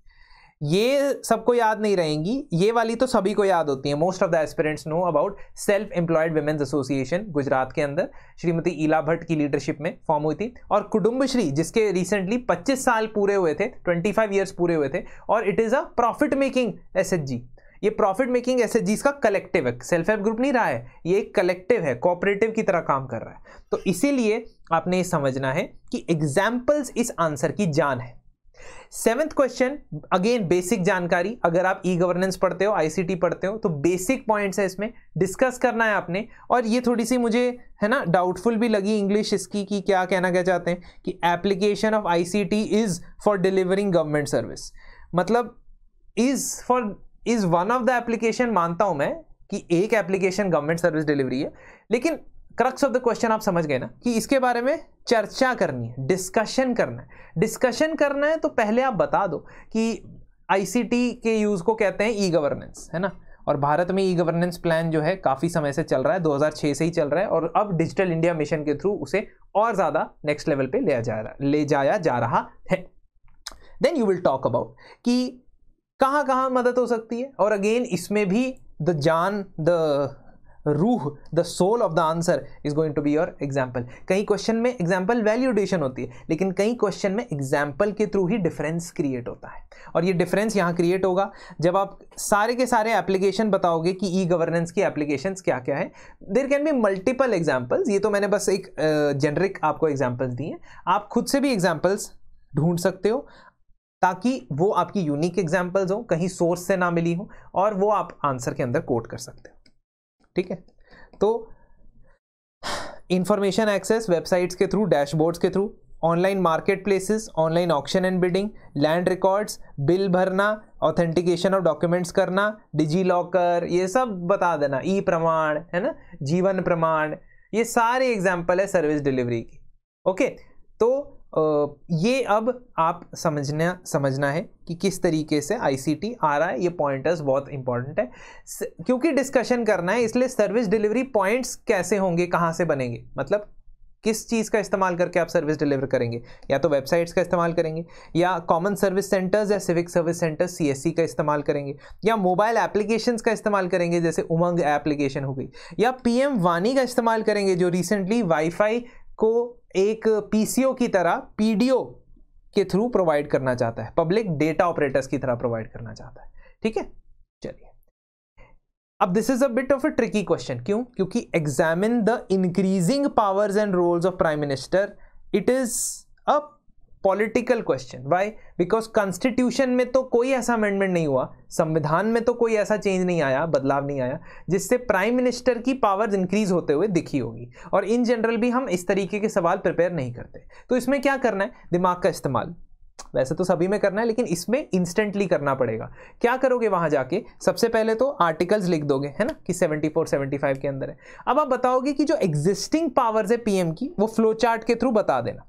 ये सबको याद नहीं रहेंगी। ये वाली तो सभी को याद होती है। Most of the aspirants know about self employed women's association Gujarat के अंदर। श्रीमती ईला भट्ट की लीडरशिप में फॉर्म हुई थी। और कुटुंबश्री, जिसके रिसेंटली 25 साल पूरे हुए थे 25 ईयर्स पूरे हुए थे, और it is a profit making SHG ये प्रॉफिट मेकिंग एस का कलेक्टिव है। सेल्फ हेल्प ग्रुप नहीं रहा है। ये एक कलेक्टिव है। कोऑपरेटिव की तरह काम कर रहा है। तो इसीलिए आपने ये समझना है कि एग्जाम्पल्स इस आंसर की जान है। सेवेंथ क्वेश्चन अगेन बेसिक जानकारी। अगर आप ई गवर्नेंस पढ़ते हो आईसीटी पढ़ते हो तो बेसिक पॉइंट्स है इसमें। डिस्कस करना है आपने। और ये थोड़ी सी मुझे, है ना डाउटफुल भी लगी इंग्लिश इसकी कि क्या कहना क्या चाहते हैं कि application of ICT is for delivering government service मतलब is for is one of the application मानता हूँ मैं कि एक एप्लीकेशन गवर्नमेंट सर्विस डिलीवरी है। लेकिन क्रक्स ऑफ़ द क्वेश्चन आप समझ गए ना कि इसके बारे में चर्चा करनी है डिस्कशन करना है। डिस्कशन करना है तो पहले आप बता दो कि आईसीटी के यूज़ को कहते हैं ई गवर्नेंस है ना? और भारत में ई गवर्नेंस प्लान जो है काफ़ी समय से चल रहा है 2006 से ही चल रहा है और अब डिजिटल इंडिया मिशन के थ्रू उसे और ज़्यादा नेक्स्ट लेवल पे ले जा रहा, ले जाया जा रहा है। Then you will talk about कि कहाँ कहाँ मदद हो सकती है और अगेन इसमें भी द जान द रूह the soul of the answer is going to be your example कई क्वेश्चन में एग्ज़ाम्पल वैल्यूडेशन होती है लेकिन कई क्वेश्चन में एग्ज़ाम्पल के थ्रू ही डिफरेंस क्रिएट होता है। और ये डिफरेंस यहाँ क्रिएट होगा। जब आप सारे के सारे एप्लीकेशन बताओगे कि ई गवर्नेंस की एप्लीकेशन क्या क्या है there can be multiple examples ये तो मैंने बस एक जेनरिक uh, आपको एग्जाम्पल्स दिए आप खुद से भी एग्जाम्पल्स ढूंढ सकते हो ताकि वो आपकी यूनिक एग्जाम्पल्स हो कहीं सोर्स से ना मिली हो और वो आप आंसर के अंदर कोट कर सकते हो। ठीक है? तो इंफॉर्मेशन एक्सेस वेबसाइट्स के थ्रू डैशबोर्ड्स के through online market places online auction and bidding land records bill भरना ऑथेंटिकेशन ऑफ़ डॉक्यूमेंट्स करना डिजी लॉकर ये सब बता देना। ई प्रमाण है ना? जीवन प्रमाण, ये सारे एग्ज़ाम्पल है सर्विस डिलीवरी की। ओके तो ये अब आप समझना समझना है कि किस तरीके से आईसीटी आ रहा है। ये पॉइंटर्स बहुत इंपॉर्टेंट है। क्योंकि डिस्कशन करना है, इसलिए सर्विस डिलीवरी पॉइंट्स कैसे होंगे, कहाँ से बनेंगे? मतलब किस चीज़ का इस्तेमाल करके आप सर्विस डिलीवर करेंगे? या तो वेबसाइट्स का इस्तेमाल करेंगे, या कॉमन सर्विस सेंटर्स या सिविक सर्विस सेंटर्स सीएससी का इस्तेमाल करेंगे, या मोबाइल एप्लीकेशंस का इस्तेमाल करेंगे, जैसे उमंग एप्लीकेशन हो गई, या पीएम वानी का इस्तेमाल करेंगे, जो रिसेंटली वाईफाई को एक पीसीओ की तरह पीडीओ के थ्रू प्रोवाइड करना चाहता है। पब्लिक डेटा ऑपरेटर्स की तरह प्रोवाइड करना चाहता है। ठीक है? चलिए। अब this is a bit of a tricky question क्यों? क्योंकि examine the increasing powers and roles of prime minister it is a political question. Why because constitution में तो कोई ऐसा अमेंडमेंट नहीं हुआ। संविधान में तो कोई ऐसा चेंज नहीं आया, बदलाव नहीं आया, जिससे प्राइम मिनिस्टर की पावर्स इंक्रीज होते हुए दिखी होगी। और इन जनरल भी हम इस तरीके के सवाल प्रिपेयर नहीं करते। तो इसमें क्या करना है? दिमाग का इस्तेमाल। वैसे तो सभी में करना है, लेकिन इसमें इंस्टेंटली करना पड़ेगा। क्या करोगे वहाँ जाके? सबसे पहले तो आर्टिकल्स लिख दोगे, है ना? कि 74 75 के अंदर है। अब आप बताओगे कि जो एग्जिस्टिंग पावर्स है पीएम की, वो फ्लो चार्ट के थ्रू बता देना।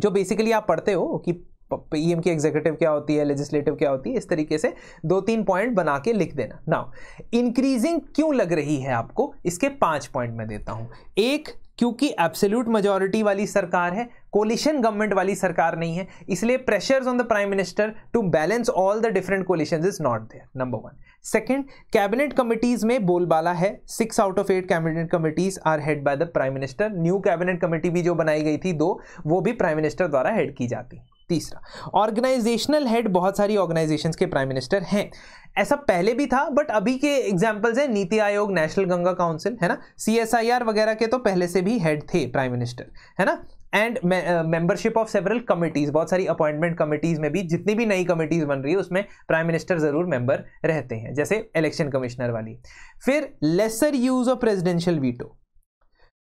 जो बेसिकली आप पढ़ते हो कि पीएम की एग्जीक्यूटिव क्या होती है लेजिस्लेटिव क्या होती है, इस तरीके से दो तीन पॉइंट बना के लिख देना। नाउ इंक्रीजिंग क्यों लग रही है आपको? इसके पाँच पॉइंट मैं देता हूँ। एक, क्योंकि एब्सोल्यूट मेजोरिटी वाली सरकार है कोलिशन गवर्नमेंट वाली सरकार नहीं है, इसलिए pressures on the prime minister to balance all the different coalition is not there number one second cabinet committees में बोलबाला है। Six out of eight cabinet committees are head by the prime minister new cabinet committee भी जो बनाई गई थी दो, वो भी प्राइम मिनिस्टर द्वारा हेड की जाती। तीसरा ऑर्गेनाइजेशनल हेड बहुत सारी ऑर्गेनाइजेशंस के प्राइम मिनिस्टर हैं। ऐसा पहले भी था बट अभी के एग्जाम्पल्स हैं। नीति आयोग नेशनल गंगा काउंसिल है ना? सीएसआईआर वगैरह के तो पहले से भी हेड थे प्राइम मिनिस्टर है ना? And membership of several committees बहुत सारी अपॉइंटमेंट कमिटीज में भी, जितनी भी नई कमिटीज बन रही है, उसमें प्राइम मिनिस्टर ज़रूर मेंबर रहते हैं, जैसे इलेक्शन कमिश्नर वाली। फिर lesser use of presidential veto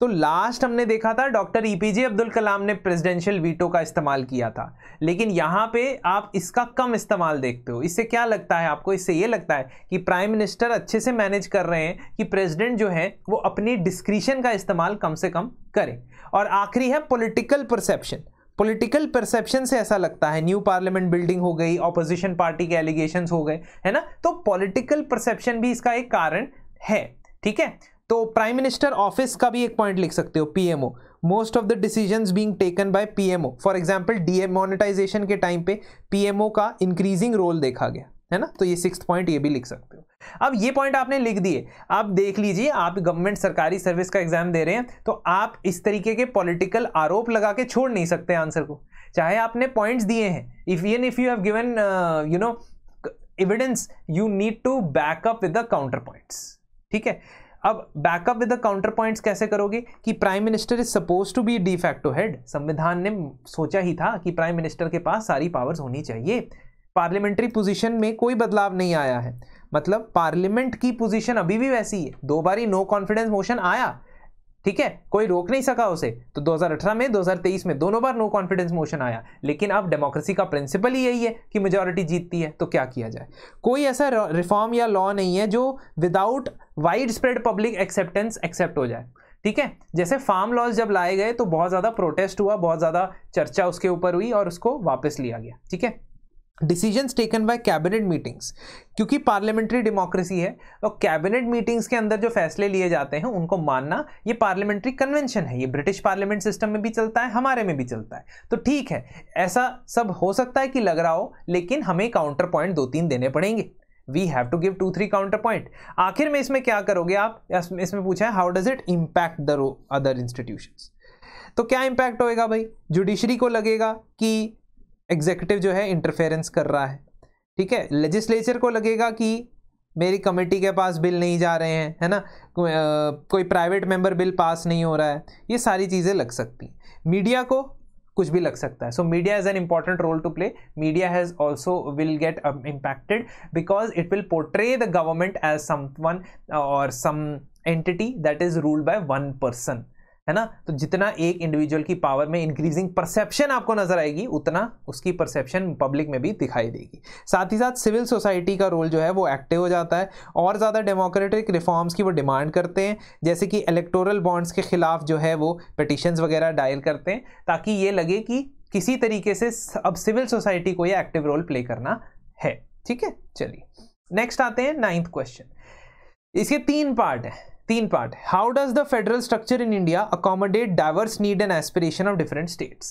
तो लास्ट हमने देखा था डॉक्टर ईपीजे अब्दुल कलाम ने प्रेसिडेंशियल वीटो का इस्तेमाल किया था। लेकिन यहाँ पे आप इसका कम इस्तेमाल देखते हो। इससे क्या लगता है आपको? इससे ये लगता है कि प्राइम मिनिस्टर अच्छे से मैनेज कर रहे हैं कि प्रेसिडेंट जो है, वो अपनी डिस्क्रिशन का इस्तेमाल कम से कम करें। और आखिरी है पोलिटिकल परसेप्शन पॉलिटिकल परसेप्शन से ऐसा लगता है न्यू पार्लियामेंट बिल्डिंग हो गई ऑपोजिशन पार्टी के एलिगेशन हो गए, है ना? तो पॉलिटिकल परसेप्शन भी इसका एक कारण है, ठीक है? तो प्राइम मिनिस्टर ऑफ़िस का भी एक पॉइंट लिख सकते हो PMO most of the decisions being taken by PMO for example demonetisation के टाइम पे पीएमओ का इंक्रीजिंग रोल देखा गया, है ना? तो ये सिक्स पॉइंट ये भी लिख सकते हो। अब ये पॉइंट आपने लिख दिए। आप देख लीजिए, आप गवर्नमेंट सरकारी सर्विस का एग्ज़ाम दे रहे हैं तो आप इस तरीके के पॉलिटिकल आरोप लगा के छोड़ नहीं सकते आंसर को। चाहे आपने पॉइंट्स दिए हैं if in if you have given you know evidence you need to back up with the counter points ठीक है? अब back up with the counter points कैसे करोगे? कि prime minister is suppose to be de facto head संविधान ने सोचा ही था कि प्राइम मिनिस्टर के पास सारी पावर्स होनी चाहिए। पार्लियामेंट्री पोजीशन में कोई बदलाव नहीं आया है। मतलब पार्लियामेंट की पोजीशन अभी भी वैसी है। दो बारी नो कॉन्फिडेंस मोशन आया। ठीक है? कोई रोक नहीं सका उसे। तो 2018 में 2023 में दोनों बार नो कॉन्फिडेंस मोशन आया। लेकिन अब डेमोक्रेसी का प्रिंसिपल ही यही है कि मेजोरिटी जीतती है तो क्या किया जाए? कोई ऐसा रिफॉर्म या लॉ नहीं है जो without wide spread public acceptance accept हो जाए। ठीक है? जैसे फार्म लॉज जब लाए गए तो बहुत ज़्यादा प्रोटेस्ट हुआ, बहुत ज़्यादा चर्चा उसके ऊपर हुई और उसको वापस लिया गया। ठीक है? Decisions taken by cabinet meetings क्योंकि पार्लियामेंट्री डेमोक्रेसी है तो कैबिनेट मीटिंग्स के अंदर जो फैसले लिए जाते हैं, उनको मानना ये पार्लियामेंट्री कन्वेंशन है। ये ब्रिटिश पार्लियामेंट सिस्टम में भी चलता है, हमारे में भी चलता है। तो ठीक है, ऐसा सब हो सकता है कि लग रहा हो, लेकिन हमें काउंटर पॉइंट दो तीन देने पड़ेंगे। We have to give two three counter point आखिर में इसमें क्या करोगे आप? इसमें पूछा है how does it impact the other institution तो क्या इम्पैक्ट होएगा भाई? जुडिशरी को लगेगा कि एग्जीक्यूटिव जो है इंटरफेरेंस कर रहा है। ठीक है? लेजिस्लेचर को लगेगा कि मेरी कमेटी के पास बिल नहीं जा रहे हैं, है ना? कोई प्राइवेट मेंबर बिल पास नहीं हो रहा है। ये सारी चीज़ें लग सकती हैं। मीडिया को कुछ भी लग सकता है। So media has an important role to play media has also will get impacted because it will portray the government as someone और some entity that is ruled by one person है ना? तो जितना एक इंडिविजुअल की पावर में इंक्रीजिंग परसेप्शन आपको नज़र आएगी, उतना उसकी परसेप्शन पब्लिक में भी दिखाई देगी। साथ ही साथ सिविल सोसाइटी का रोल जो है, वो एक्टिव हो जाता है और ज़्यादा डेमोक्रेटिक रिफॉर्म्स की वो डिमांड करते हैं। जैसे कि इलेक्टोरल बॉन्ड्स के खिलाफ जो है, वो पटिशन्स वगैरह डायल करते हैं, ताकि ये लगे कि किसी तरीके से अब सिविल सोसाइटी को ये एक्टिव रोल प्ले करना है। ठीक है? चलिए नेक्स्ट आते हैं नाइन्थ क्वेश्चन इसके तीन पार्ट है। तीन part how does the federal structure in India accommodate diverse need and aspiration of different states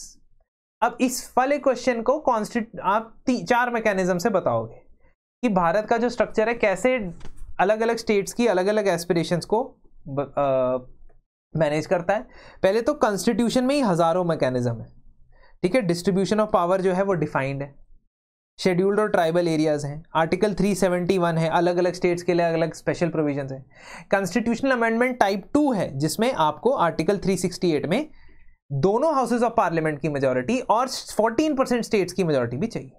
अब इस वाले क्वेश्चन को कॉन्स्टिट आप चार मैकेनिज्म से बताओगे कि भारत का जो स्ट्रक्चर है, कैसे अलग अलग स्टेट्स की अलग अलग एस्पिरेशंस को मैनेज करता है? पहले तो कॉन्स्टिट्यूशन में ही हज़ारों मैकेनिज्म है। ठीक है? डिस्ट्रीब्यूशन ऑफ़ पावर जो है वो डिफाइंड है। शेड्यूल्ड और ट्राइबल एरियाज़ हैं। आर्टिकल 371 है। अलग अलग स्टेट्स के लिए अलग अलग स्पेशल प्रोविज़न हैं। कॉन्स्टिट्यूशनल अमेंडमेंट टाइप टू है, जिसमें आपको आर्टिकल 368 में दोनों हाउसेज ऑफ़ पार्लियामेंट की मेजोरिटी और 14 परसेंट स्टेट्स की मेजोरिटी भी चाहिए।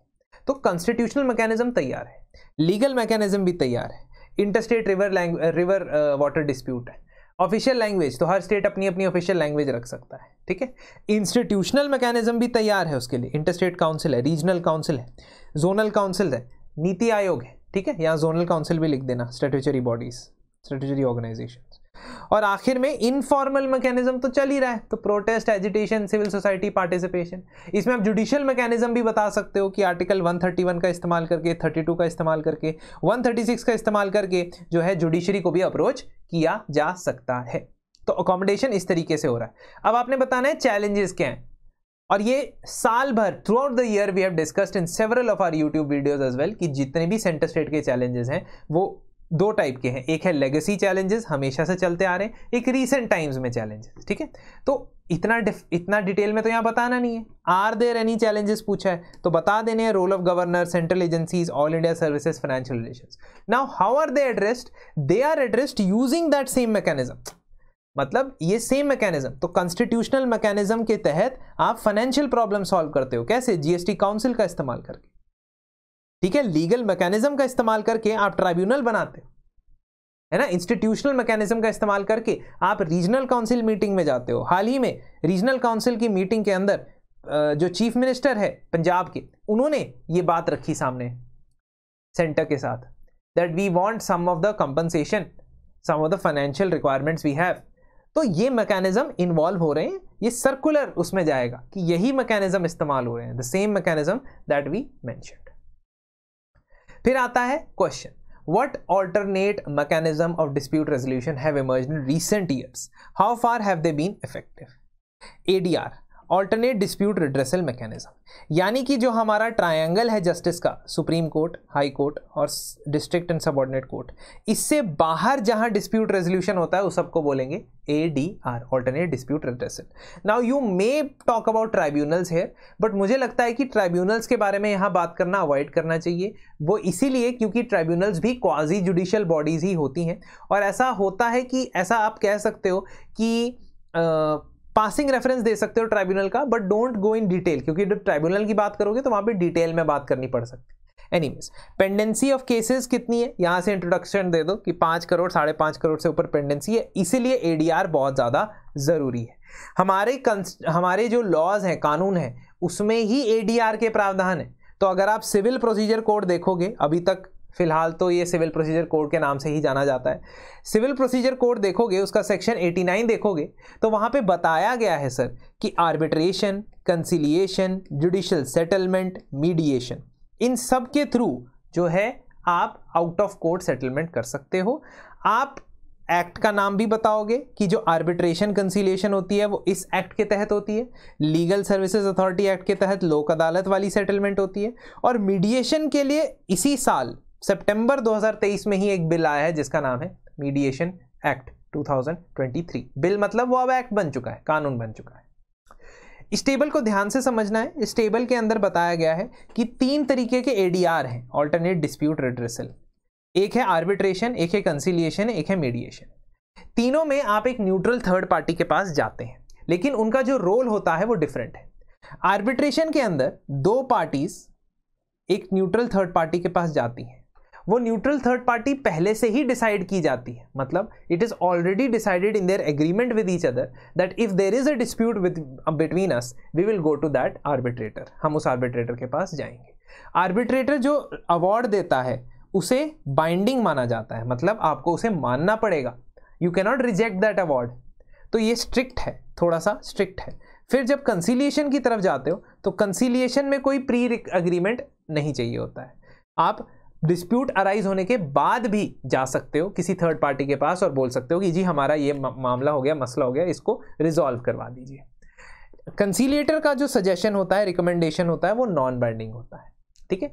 तो कॉन्स्टिट्यूशनल मैकेनिज्म तैयार है। लीगल मैकेनिज्म भी तैयार है। Interstate river river water dispute है। ऑफिशियल लैंग्वेज तो हर स्टेट अपनी अपनी ऑफिशियल लैंग्वेज रख सकता है, ठीक है? इंस्टीट्यूशनल मैकेनिज्म भी तैयार है उसके लिए। इंटर स्टेट काउंसिल है रीजनल काउंसिल है जोनल काउंसिल है, नीति आयोग है, ठीक है? यहाँ जोनल काउंसिल भी लिख देना स्ट्रेटेचरी बॉडीज स्ट्रेटेचरी ऑर्गेनाइजेशन और आखिर में इनफॉर्मल मैकेनिज्म तो चल ही रहा है तो protest agitation civil society participation इसमें आप जुडिशियल मैकेनिज्म भी बता सकते हो कि आर्टिकल 131 का इस्तेमाल करके 32 का इस्तेमाल करके 136 का इस्तेमाल करके जो है जुडिशरी को भी अप्रोच किया जा सकता है। तो अकोमोडेशन इस तरीके से हो रहा है। अब आपने बताना है चैलेंजेस क्या हैं। और ये साल भर throughout the year we have discussed in several of our YouTube videos as well कि जितने भी सेंटर स्टेट के चैलेंजेस हैं, वो दो टाइप के हैं। एक है लेगेसी चैलेंजेस हमेशा से चलते आ रहे हैं। एक रीसेंट टाइम्स में चैलेंजेस ठीक है? तो इतना इतना डिटेल में तो यहाँ बताना नहीं है। आर देर एनी चैलेंजेस पूछा है। तो बता देने हैं role of governor central agencies all India services financial relation now how are they addressed they are addressed using that same mechanism मतलब ये सेम मैकेनिज्म तो कॉन्स्टिट्यूशनल मैकेनिज्म के तहत आप फाइनेंशियल प्रॉब्लम सॉल्व करते हो। कैसे? जीएसटी काउंसिल का इस्तेमाल करके। ठीक है लीगल मैकेनिज्म का इस्तेमाल करके आप ट्राइब्यूनल बनाते हो। है ना? इंस्टीट्यूशनल मैकेनिज्म का इस्तेमाल करके आप रीजनल काउंसिल मीटिंग में जाते हो। हाल ही में रीजनल काउंसिल की मीटिंग के अंदर जो चीफ मिनिस्टर है पंजाब के, उन्होंने ये बात रखी सामने सेंटर के साथ that we want some of the compensation some of the financial requirements we have तो ये मैकेनिज्म इन्वॉल्व हो रहे हैं, ये सर्कुलर उसमें जाएगा कि यही मैकेनिज्म इस्तेमाल हो रहे हैं the same mechanism that we mentioned फिर आता है question what alternate mechanism of dispute resolution have emerge in recent years how far have they been effective ADR alternate dispute redressal mechanism यानी कि जो हमारा ट्रायंगल है जस्टिस का सुप्रीम कोर्ट हाई कोर्ट और डिस्ट्रिक्ट एंड सबॉर्डिनेट कोर्ट इससे बाहर जहाँ डिस्प्यूट रेजोल्यूशन होता है उस सबको बोलेंगे A D R alternate dispute redressal now you may talk about tribunals here but मुझे लगता है कि ट्राइब्यूनल्स के बारे में यहाँ बात करना अवॉइड करना चाहिए। वो इसीलिए क्योंकि ट्राइब्यूनल्स भी क्वाजी जुडिशियल बॉडीज ही होती हैं। और ऐसा होता है कि ऐसा आप कह सकते हो कि आ, पासिंग रेफरेंस दे सकते हो ट्राइब्यूनल का but don't go in detail क्योंकि जब ट्राइब्यूनल की बात करोगे तो वहाँ पे डिटेल में बात करनी पड़ सकती है। एनीवेज पेंडेंसी ऑफ़ केसेस कितनी है? यहाँ से इंट्रोडक्शन दे दो कि पाँच करोड़, साढ़े पाँच करोड़ से ऊपर पेंडेंसी है, इसीलिए एडीआर बहुत ज़्यादा ज़रूरी है। हमारे हमारे जो लॉज हैं, कानून है, उसमें ही एडीआर के प्रावधान है। तो अगर आप सिविल प्रोसीजर कोड देखोगे, अभी तक फ़िलहाल तो ये सिविल प्रोसीजर कोड के नाम से ही जाना जाता है। सिविल प्रोसीजर कोड देखोगे, उसका सेक्शन 89 देखोगे तो वहाँ पे बताया गया है सर कि arbitration, conciliation judicial settlement, mediation, इन सब के थ्रू जो है आप आउट ऑफ़ कोर्ट सेटलमेंट कर सकते हो। आप एक्ट का नाम भी बताओगे कि जो आर्बिट्रेशन, कंसिलिएशन होती है, वो इस एक्ट के तहत होती है। लीगल सर्विसेज़ अथॉरिटी एक्ट के तहत लोक अदालत वाली सेटलमेंट होती है। और मीडिएशन के लिए इसी साल सितंबर 2023 में ही एक बिल आया है, जिसका नाम है मीडिएशन एक्ट 2023 बिल मतलब वो अब एक्ट बन चुका है, कानून बन चुका है। इस टेबल को ध्यान से समझना है। इस टेबल के अंदर बताया गया है कि तीन तरीके के एडीआर हैं ऑल्टरनेट डिस्प्यूट रिड्रेसल एक है आर्बिट्रेशन एक है कंसिलिएशन एक है मीडिएशन तीनों में आप एक न्यूट्रल थर्ड पार्टी के पास जाते हैं, लेकिन उनका जो रोल होता है वो डिफरेंट है। आर्बिट्रेशन के अंदर दो पार्टीज़ एक न्यूट्रल थर्ड पार्टी के पास जाती हैं। वो न्यूट्रल थर्ड पार्टी पहले से ही डिसाइड की जाती है। मतलब it is already decided in their agreement with each other that if there is a dispute with between us we will go to that arbitrator हम उस आर्बिट्रेटर के पास जाएँगे। आर्बिट्रेटर जो अवार्ड देता है, उसे बाइंडिंग माना जाता है। मतलब आपको उसे मानना पड़ेगा। You cannot reject that award तो ये स्ट्रिक्ट है थोड़ा सा स्ट्रिक्ट है। फिर जब कंसीलिएशन की तरफ़ जाते हो तो कंसीलिएशन में कोई प्री अग्रीमेंट नहीं चाहिए होता है। आप डिस्प्यूट अराइज होने के बाद भी जा सकते हो किसी थर्ड पार्टी के पास और बोल सकते हो कि जी हमारा ये मामला हो गया, मसला हो गया, इसको रिजॉल्व करवा दीजिए। कंसीलिएटर का जो सजेशन होता है रिकमेंडेशन होता है, वो नॉन बाइंडिंग होता है, ठीक है?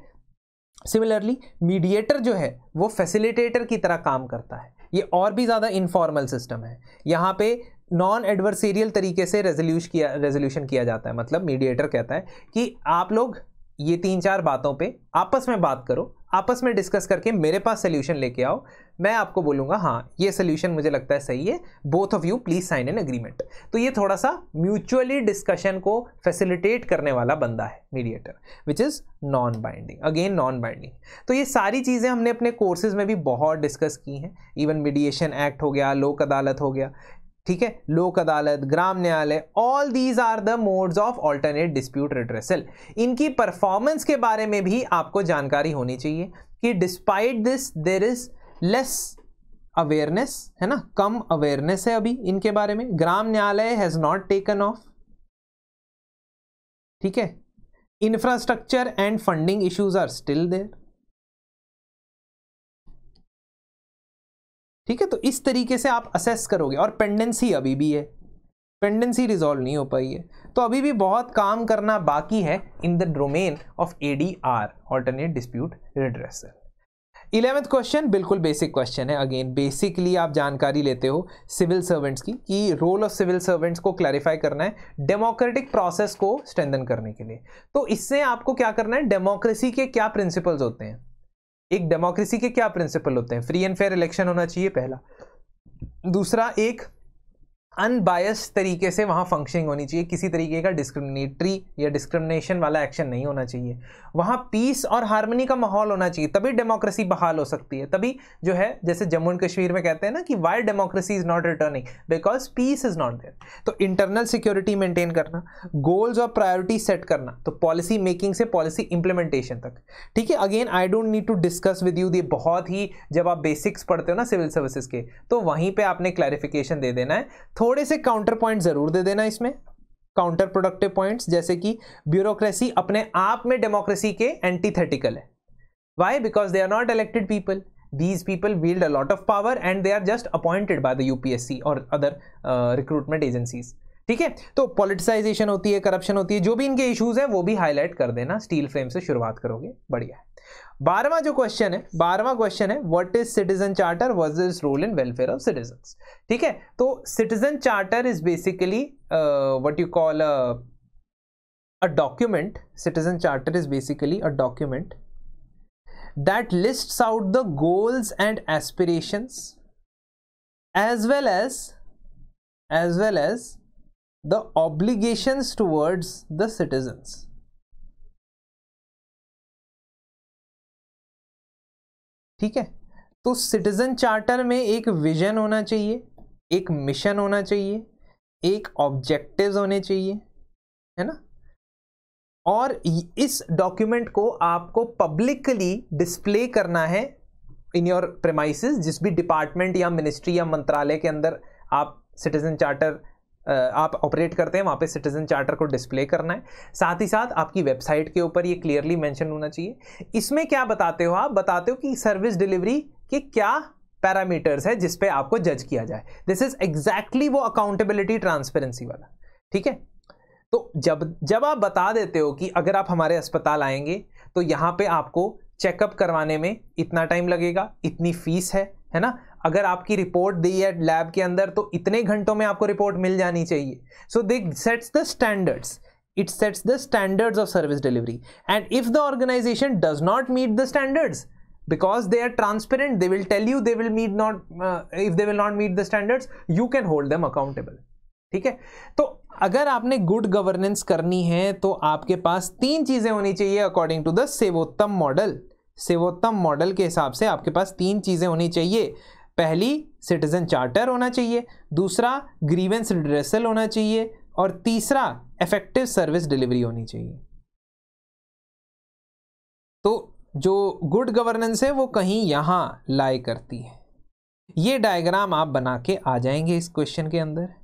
सिमिलरली मीडिएटर जो है, वो फैसिलिटेटर की तरह काम करता है। ये और भी ज़्यादा इनफॉर्मल सिस्टम है। यहाँ पे नॉन एडवर्सेरियल तरीके से रेजोल्यूश किया रेजोल्यूशन किया जाता है। मतलब मीडिएटर कहता है कि आप लोग ये तीन चार बातों पे आपस में बात करो आपस में डिस्कस करके मेरे पास सोल्यूशन लेके आओ। मैं आपको बोलूँगा हाँ ये सोल्यूशन मुझे लगता है सही है। Both of you please sign an agreement तो ये थोड़ा सा म्यूचुअली डिस्कशन को फैसिलिटेट करने वाला बंदा है mediator which is non binding again non binding तो ये सारी चीज़ें हमने अपने कोर्सेज में भी बहुत डिस्कस की हैं। इवन मीडिएशन एक्ट हो गया, लोक अदालत हो गया। ठीक है? Lok Adalat, Gram Nyayalaya all these are the modes of alternate dispute redressal इनकी परफॉर्मेंस के बारे में भी आपको जानकारी होनी चाहिए कि despite this there is less awareness है ना? कम अवेयरनेस है अभी इनके बारे में। ग्राम न्यायालय हैज़ नॉट टेकन ऑफ़ ठीक है? Infrastructure and funding issues are still there ठीक है? तो इस तरीके से आप असेस करोगे। और पेंडेंसी अभी भी है। पेंडेंसी रिजॉल्व नहीं हो पाई है। तो अभी भी बहुत काम करना बाकी है in the domain of A D R alternate dispute redressal eleventh question बिल्कुल बेसिक क्वेश्चन है। अगेन बेसिकली आप जानकारी लेते हो सिविल सर्वेंट्स की कि रोल ऑफ़ सिविल सर्वेंट्स को क्लैरिफाई करना है डेमोक्रेटिक प्रोसेस को स्ट्रेंथन करने के लिए। तो इससे आपको क्या करना है? डेमोक्रेसी के क्या प्रिंसिपल्स होते हैं? एक डेमोक्रेसी के क्या प्रिंसिपल होते हैं? फ्री एंड फेयर इलेक्शन होना चाहिए पहला। दूसरा, एक अनबायस तरीके से वहाँ फंक्शनिंग होनी चाहिए। किसी तरीके का डिस्क्रिमिनेटरी या डिस्क्रिमिनेशन वाला एक्शन नहीं होना चाहिए। वहाँ पीस और हारमोनी का माहौल होना चाहिए, तभी डेमोक्रेसी बहाल हो सकती है। तभी जो है, जैसे जम्मू एंड कश्मीर में कहते हैं ना कि why democracy is not returning because peace is not there तो इंटरनल सिक्योरिटी मेंटेन करना गोल्स और प्रायोरिटी सेट करना तो पॉलिसी मेकिंग से पॉलिसी इंप्लीमेंटेशन तक। ठीक है again I don't need to discuss with you the बहुत ही जब आप बेसिक्स पढ़ते हो ना सिविल सर्विसेज़ के तो वहीं पर आपने क्लैरिफिकेशन दे देना है। थोड़े से काउंटर पॉइंट ज़रूर दे देना इसमें। काउंटर प्रोडक्टिव पॉइंट्स जैसे कि ब्यूरोक्रेसी अपने आप में डेमोक्रेसी के एंटीथेटिकल है। Why because they are not elected people these people wield a lot of power and they are just appointed by the UPSC or other uh, recruitment ठीक है? तो पॉलिटिसाइजेशन होती है करप्शन होती है जो भी इनके इश्यूज़ है वो भी हाईलाइट कर देना। स्टील फ्रेम से शुरुआत करोगे बढ़िया बारहवां जो क्वेश्चन है, बारहवा क्वेश्चन है what is citizen charter was is role in welfare of citizen ठीक है? तो citizen charter is basically what you call a document citizen charter is basically a document that lists out the goals and aspirations as well as as well as the obligations towards the citizens. ठीक है? तो सिटीजन चार्टर में एक विजन होना चाहिए, एक मिशन होना चाहिए, एक ऑब्जेक्टिव्स होने चाहिए, है ना? और इस डॉक्यूमेंट को आपको पब्लिकली डिस्प्ले करना है इन योर प्रेमाइसिस जिस भी डिपार्टमेंट या मिनिस्ट्री या मंत्रालय के अंदर आप सिटीजन चार्टर आप ऑपरेट करते हैं, वहाँ पे सिटीजन चार्टर को डिस्प्ले करना है। साथ ही साथ आपकी वेबसाइट के ऊपर ये क्लियरली मेंशन होना चाहिए। इसमें क्या बताते हो आप? बताते हो कि सर्विस डिलीवरी के क्या पैरामीटर्स है जिसपे आपको जज किया जाए। दिस इज़ एग्जैक्टली वो अकाउंटेबिलिटी ट्रांसपेरेंसी वाला। ठीक है? तो जब जब आप बता देते हो कि अगर आप हमारे अस्पताल आएँगे तो यहाँ पे आपको चेकअप करवाने में इतना टाइम लगेगा, इतनी फ़ीस है है ना? अगर आपकी रिपोर्ट दी है लैब के अंदर तो इतने घंटों में आपको रिपोर्ट मिल जानी चाहिए। So they sets the standards it sets the standards of service delivery and if the organisation does not meet the standards because they are transparent they will tell you they will meet not if they will not meet the standards you can hold them accountable ठीक है? तो अगर आपने गुड गवर्नेंस करनी है तो आपके पास तीन चीज़ें होनी चाहिए according to the Sevottam model Sevottam model के हिसाब से आपके पास तीन चीज़ें होनी चाहिए। पहली, सिटीजन चार्टर होना चाहिए। दूसरा ग्रीवेंस रिड्रेसल होना चाहिए। और तीसरा इफ़ेक्टिव सर्विस डिलीवरी होनी चाहिए। तो जो गुड गवर्नेंस है, वो कहीं यहाँ लाई करती है। ये डायग्राम आप बना के आ जाएँगे इस क्वेश्चन के अंदर।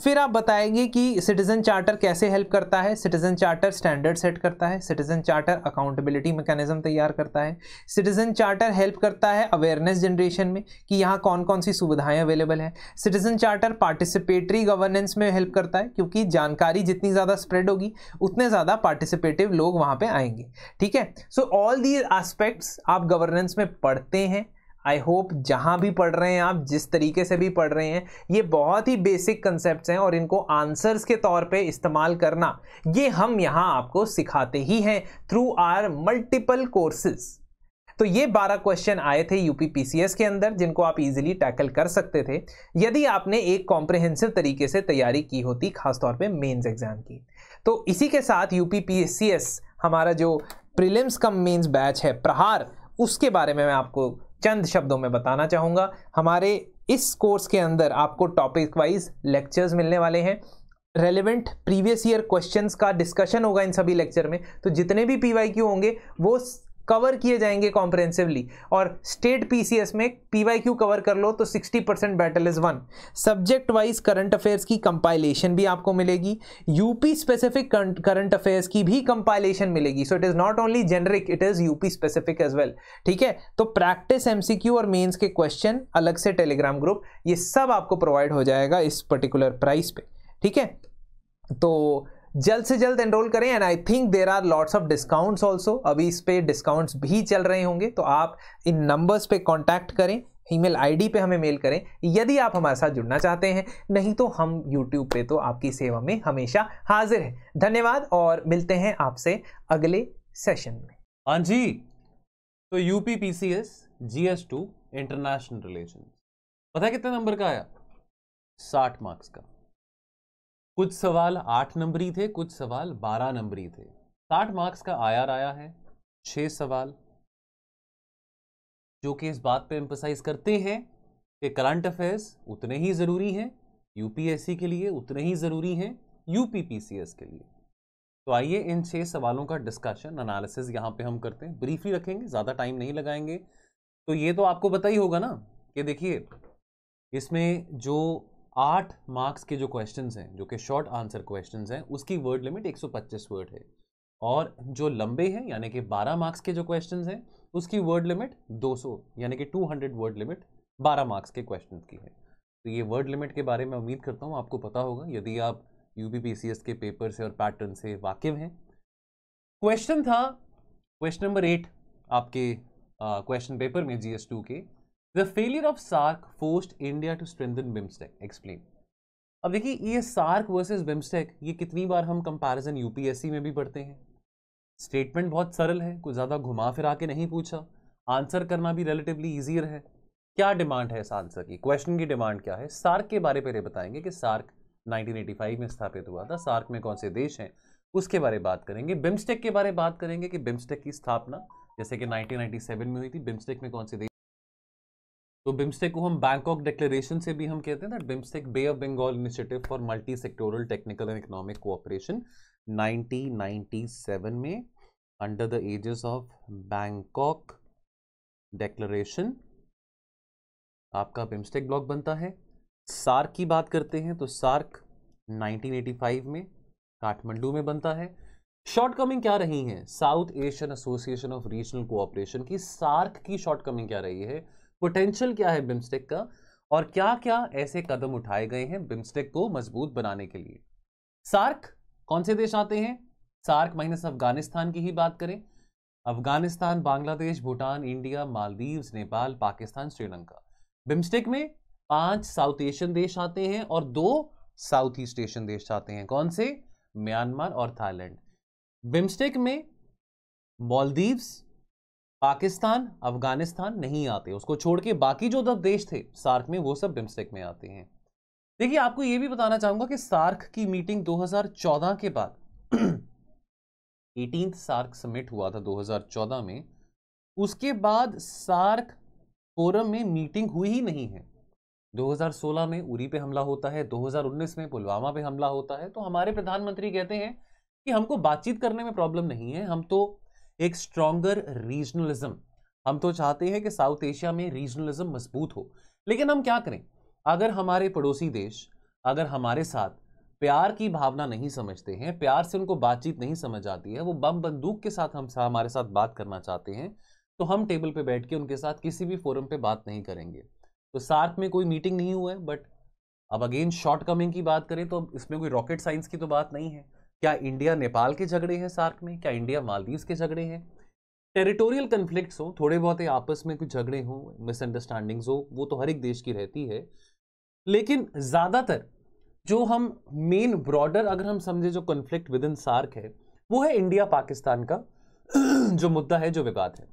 फिर आप बताएँगे कि सिटीजन चार्टर कैसे हेल्प करता है? सिटीजन चार्टर स्टैंडर्ड सेट करता है सिटीजन चार्टर अकाउंटेबिलिटी मैकेनिज्म तैयार करता है। सिटीजन चार्टर हेल्प करता है अवेयरनेस जनरेशन में कि यहाँ कौन कौन सी सुविधाएँ अवेलेबल हैं। सिटीजन चार्टर पार्टिसिपेटरी गवर्नेंस में हेल्प करता है क्योंकि जानकारी जितनी ज़्यादा स्प्रेड होगी, उतने ज़्यादा पार्टिसिपेटिव लोग वहाँ पर आएँगे। ठीक है? सो ऑल दी आस्पेक्ट्स आप गवर्नेंस में पढ़ते हैं। आई होप जहाँ भी पढ़ रहे हैं आप, जिस तरीके से भी पढ़ रहे हैं, ये बहुत ही बेसिक कंसेप्ट हैं और इनको आंसर्स के तौर पे इस्तेमाल करना, ये हम यहाँ आपको सिखाते ही हैं थ्रू आर मल्टीपल कोर्सेज तो ये 12 क्वेश्चन आए थे यूपी पीसीएस के अंदर, जिनको आप इजीली टैकल कर सकते थे। यदि आपने एक कॉम्प्रिहेंसिव तरीके से तैयारी की होती खासतौर पे मेंस एग्ज़ाम की तो इसी के साथ पीसीएस हमारा जो प्रिलिम्स कम मेंस बैच है, प्रहार, उसके बारे में मैं आपको चंद शब्दों में बताना चाहूँगा, हमारे इस कोर्स के अंदर आपको टॉपिक वाइज लेक्चर्स मिलने वाले हैं। रेलिवेंट प्रीवियस ईयर क्वेश्चंस का डिस्कशन होगा इन सभी लेक्चर में। तो जितने भी पीवाईक्यू होंगे, वो कवर किए जाएँगे कॉम्प्रहेंसिवली और स्टेट पीसीएस में पीवाईक्यू कवर कर लो तो 60 percent battle is won subject wise current affairs की कंपाइलेशन भी आपको मिलेगी। यूपी स्पेसिफिक करंट अफेयर्स की भी कंपाइलेशन मिलेगी। So it is not only generic it is UP specific as well ठीक है? तो प्रैक्टिस एमसीक्यू और मेन्स के क्वेश्चन अलग से टेलीग्राम ग्रुप ये सब आपको प्रोवाइड हो जाएगा इस पर्टिकुलर प्राइस पे। ठीक है? तो जल्द से जल्द एनरोल करें and I think there are lots of discounts also अभी इस पे डिस्काउंट्स भी चल रहे होंगे तो आप इन नंबर्स पे कांटेक्ट करें ईमेल आईडी पे हमें मेल करें, यदि आप हमारे साथ जुड़ना चाहते हैं, नहीं तो हम यूट्यूब पे तो आपकी सेवा में हमेशा हाजिर हैं। धन्यवाद, और मिलते हैं आपसे अगले सेशन में। हाँ जी तो UP P C S G S two international relation पता है कितने नंबर का आया? साठ मार्क्स का। कुछ सवाल आठ नंबरी थे, कुछ सवाल बारह नंबरी थे। साठ मार्क्स का आयर आया है, छह सवाल। जो कि इस बात पे एम्फोसाइज करते हैं कि करंट अफेयर्स उतने ही ज़रूरी हैं यूपीएससी के लिए उतने ही ज़रूरी हैं यूपीपीसीएस के लिए। तो आइए इन छह सवालों का डिस्कशन एनालिसिस यहाँ पे हम करते हैं। ब्रीफली रखेंगे, ज़्यादा टाइम नहीं लगाएँगे। तो ये तो आपको पता ही होगा ना कि देखिए, इसमें जो आठ मार्क्स के जो क्वेश्चंस हैं, जो कि शॉर्ट आंसर क्वेश्चंस हैं, उसकी वर्ड लिमिट 125 वर्ड है। और जो लंबे हैं, यानी कि 12 मार्क्स के जो क्वेश्चंस हैं, उसकी वर्ड लिमिट 200 यानी कि 200 वर्ड लिमिट 12 मार्क्स के क्वेश्चंस की है। तो ये वर्ड लिमिट के बारे में उम्मीद करता हूँ आपको पता होगा, यदि आप यूपीपीसीएस के पेपर से और पैटर्न से वाकिफ हैं। क्वेश्चन था क्वेश्चन नंबर एट आपके क्वेश्चन पेपर में जी के। The failure of SAARC forced India to strengthen BIMSTEC explain अब देखिए, ये सार्क वर्सेस बिम्स्टेक ये कितनी बार हम कंपैरिजन यूपीएससी में भी पढ़ते हैं? स्टेटमेंट बहुत सरल है, कुछ ज़्यादा घुमा फिरा के नहीं पूछा। आंसर करना भी रिलेटिवली ईजियर है क्या डिमांड है इस आंसर की? क्वेश्चन की डिमांड क्या है? सार्क के बारे में बताएँगे कि सार्क 1985 में स्थापित हुआ था। सार्क में कौन से देश हैं? उसके बारे में बात करेंगे। बिम्स्टेक के बारे में बात करेंगे कि बिम्स्टेक की स्थापना, जैसे कि 1997 में हुई थी बिम्स्टेक में कौन से देश तो बिम्स्टेक को हम बैंकॉक डिक्लेरेशन से भी हम कहते हैं that BIMSTEC Bay of Bengal initiative for multi sectoral technical and economic cooperation 1997 में under the aegis of Bangkok declaration आपका बिम्स्टेक ब्लॉक बनता है। सार्क की बात करते हैं तो सार्क 1985 में काठमांडू में बनता है। शॉर्टकमिंग क्या रही है? South Asian Association of Regional Cooperation की सार्क की शॉर्टकमिंग क्या रही है? पोटेंशियल क्या है बिम्स्टेक का? और क्या क्या ऐसे कदम उठाए गए हैं बिम्स्टेक को मज़बूत बनाने के लिए? सार्क कौन से देश आते हैं? सार्क माइनस अफ़गानिस्तान की ही बात करें। अफ़गानिस्तान, बांग्लादेश, भूटान, इंडिया, मालदीव्स, नेपाल, पाकिस्तान, श्रीलंका। बिम्स्टेक में पाँच साउथ एशियन देश आते हैं और दो साउथ ईस्ट एशियन देश आते हैं। कौन से? म्यांमार और थाईलैंड बिम्स्टेक में मॉलदीव्स पाकिस्तान, अफ़गानिस्तान नहीं आते। उसको छोड़ के बाकी जो दस देश थे, सार्क में वो सब बिम्स्टेक में आते हैं। देखिए, आपको ये भी बताना चाहूँगा कि सार्क की मीटिंग 2014 के बाद एटीन सार्क समिट हुआ था 2014 में। उसके बाद सार्क फोरम में मीटिंग हुई ही नहीं है। 2016 में उरी पे हमला होता है 2019 में पुलवामा पे हमला होता है। तो हमारे प्रधानमंत्री कहते हैं कि हमको बातचीत करने में प्रॉब्लम नहीं है, हम तो एक स्ट्रॉन्गर रीजनलिज्म हम तो चाहते हैं कि साउथ एशिया में रीजनलिज्म मज़बूत हो। लेकिन हम क्या करें? अगर हमारे पड़ोसी देश, अगर हमारे साथ प्यार की भावना नहीं समझते हैं, प्यार से उनको बातचीत नहीं समझ आती है, वो बम बंदूक के साथ हम हमारे साथ बात करना चाहते हैं तो हम टेबल पे बैठ के उनके साथ किसी भी फोरम पे बात नहीं करेंगे। तो सार्क में कोई मीटिंग नहीं हुआ है, बट अब अगेन शॉर्ट कमिंग की बात करें तो इसमें कोई रॉकेट साइंस की तो बात नहीं है। क्या इंडिया नेपाल के झगड़े हैं सार्क में? क्या इंडिया मालदीव के झगड़े हैं? टेरिटोरियल कन्फ्लिक्ट्स हो, थोड़े बहुत आपस में कुछ झगड़े हों मिसअंडरस्टैंडिंग्स हो, वो तो हर एक देश की रहती है। लेकिन ज़्यादातर जो हम मेन ब्रॉडर अगर हम समझे जो कन्फ्लिक्ट विद इन सार्क है, वो है इंडिया पाकिस्तान का जो मुद्दा है, जो विवाद है।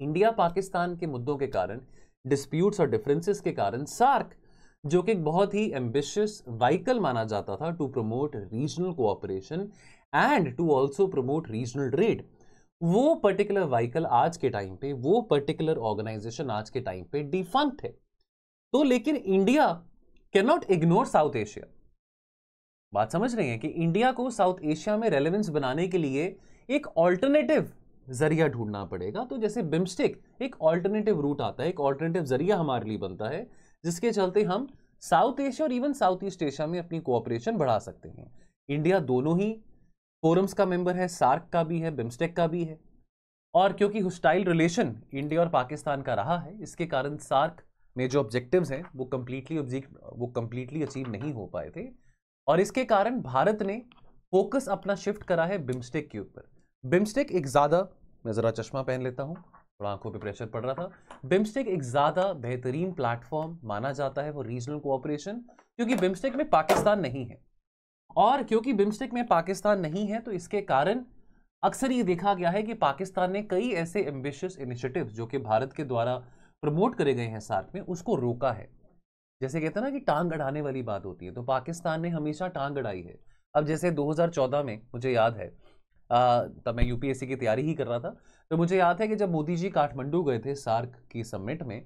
इंडिया पाकिस्तान के मुद्दों के कारण डिस्प्यूट्स और डिफरेंसेस के कारण सार्क जो कि बहुत ही एम्बिशियस वाइकल माना जाता था to promote regional cooperation and to also promote regional trade वो पर्टिकुलर व्हीकल आज के टाइम पे, वो पर्टिकुलर ऑर्गेनाइजेशन आज के टाइम पे डिफंक्ट है। तो लेकिन India can not ignore South Asia बात समझ रहे हैं कि इंडिया को साउथ एशिया में रेलेवेंस बनाने के लिए एक ऑल्टरनेटिव ज़रिया ढूंढना पड़ेगा। तो जैसे बिम्स्टिक एक ऑल्टरनेटिव रूट आता है, एक ऑल्टरनेटिव ज़रिया हमारे लिए बनता है जिसके चलते हम साउथ एशिया और इवन साउथ ईस्ट एशिया में अपनी कोऑपरेशन बढ़ा सकते हैं। इंडिया दोनों ही फोरम्स का मेंबर है सार्क का भी है बिम्स्टेक का भी है। और क्योंकि हुस्टाइल रिलेशन इंडिया और पाकिस्तान का रहा है, इसके कारण सार्क में जो ऑब्जेक्टिव्स हैं, वो कम्प्लीटली वो कम्प्लीटली अचीव नहीं हो पाए थे। और इसके कारण भारत ने फोकस अपना शिफ्ट करा है बिम्स्टेक के ऊपर। बिम्स्टेक एक ज़्यादा, मैं ज़रा चश्मा पहन लेता हूँ। थोड़ा आँखों पे प्रेशर पड़ रहा था। बिम्स्टेक एक ज़्यादा बेहतरीन प्लेटफॉर्म माना जाता है वो रीजनल कोऑपरेशन क्योंकि बिम्स्टेक में पाकिस्तान नहीं है। और क्योंकि बिम्स्टिक में पाकिस्तान नहीं है तो इसके कारण अक्सर ये देखा गया है कि पाकिस्तान ने कई ऐसे एम्बिशियस इनिशिएटिव जो कि भारत के द्वारा प्रमोट करे गए हैं साथ में, उसको रोका है। जैसे कहते हैं ना कि टांग अड़ाने वाली बात होती है तो पाकिस्तान ने हमेशा टांग अड़ाई है। अब जैसे 2014 में, मुझे याद है तब मैं यूपीएससी की तैयारी ही कर रहा था तो मुझे याद है कि जब मोदी जी काठमंडू गए थे, सार्क की समिट में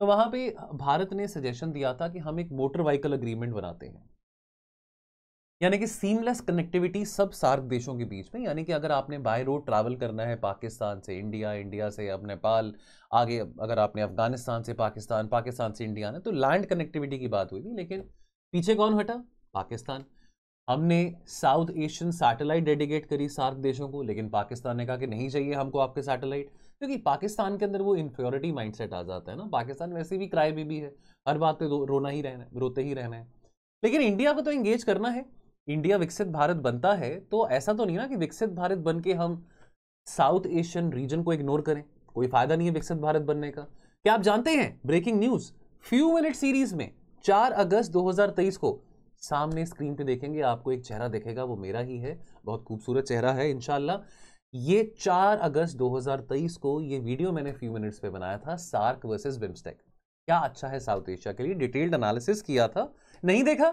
तो वहाँ पे भारत ने सजेशन दिया था कि हम एक मोटर व्हीकल अग्रीमेंट बनाते हैं। यानी कि सीमलेस कनेक्टिविटी सब सार्क देशों के बीच में, यानी कि अगर आपने बाय रोड ट्रैवल करना है पाकिस्तान से इंडिया इंडिया से अब नेपाल, आगे अगर आपने अफ़गानिस्तान से पाकिस्तान पाकिस्तान से इंडिया ने तो लैंड कनेक्टिविटी की बात हुई थी, लेकिन पीछे कौन हटा? पाकिस्तान। हमने साउथ एशियन सैटेलाइट डेडिकेट करी सार्क देशों को, लेकिन पाकिस्तान ने कहा कि नहीं चाहिए हमको आपके सैटेलाइट, क्योंकि पाकिस्तान के अंदर वो इन्फ्योरिटी माइंडसेट आ जाता है ना। पाकिस्तान वैसे भी क्राई बेबी है। हर बात पे रोना ही रहना है रोते ही रहना है। लेकिन इंडिया को तो एंगेज करना है। इंडिया विकसित भारत बनता है तो ऐसा तो नहीं ना कि विकसित भारत बन के हम साउथ एशियन रीजन को इग्नोर करें। कोई फ़ायदा नहीं है विकसित भारत बनने का। क्या आप जानते हैं? Breaking news few minute series में, चार अगस्त 2023 को सामने स्क्रीन पे देखेंगे, आपको एक चेहरा देखेगा, वो मेरा ही है, बहुत खूबसूरत चेहरा है इनशाला ये 4 अगस्त 2023 को ये वीडियो मैंने फ्यू मिनट्स पे बनाया था, सार्क वर्सेस बिम्स्टेक। क्या अच्छा है साउथ एशिया के लिए, डिटेल्ड एनालिसिस किया था। नहीं देखा?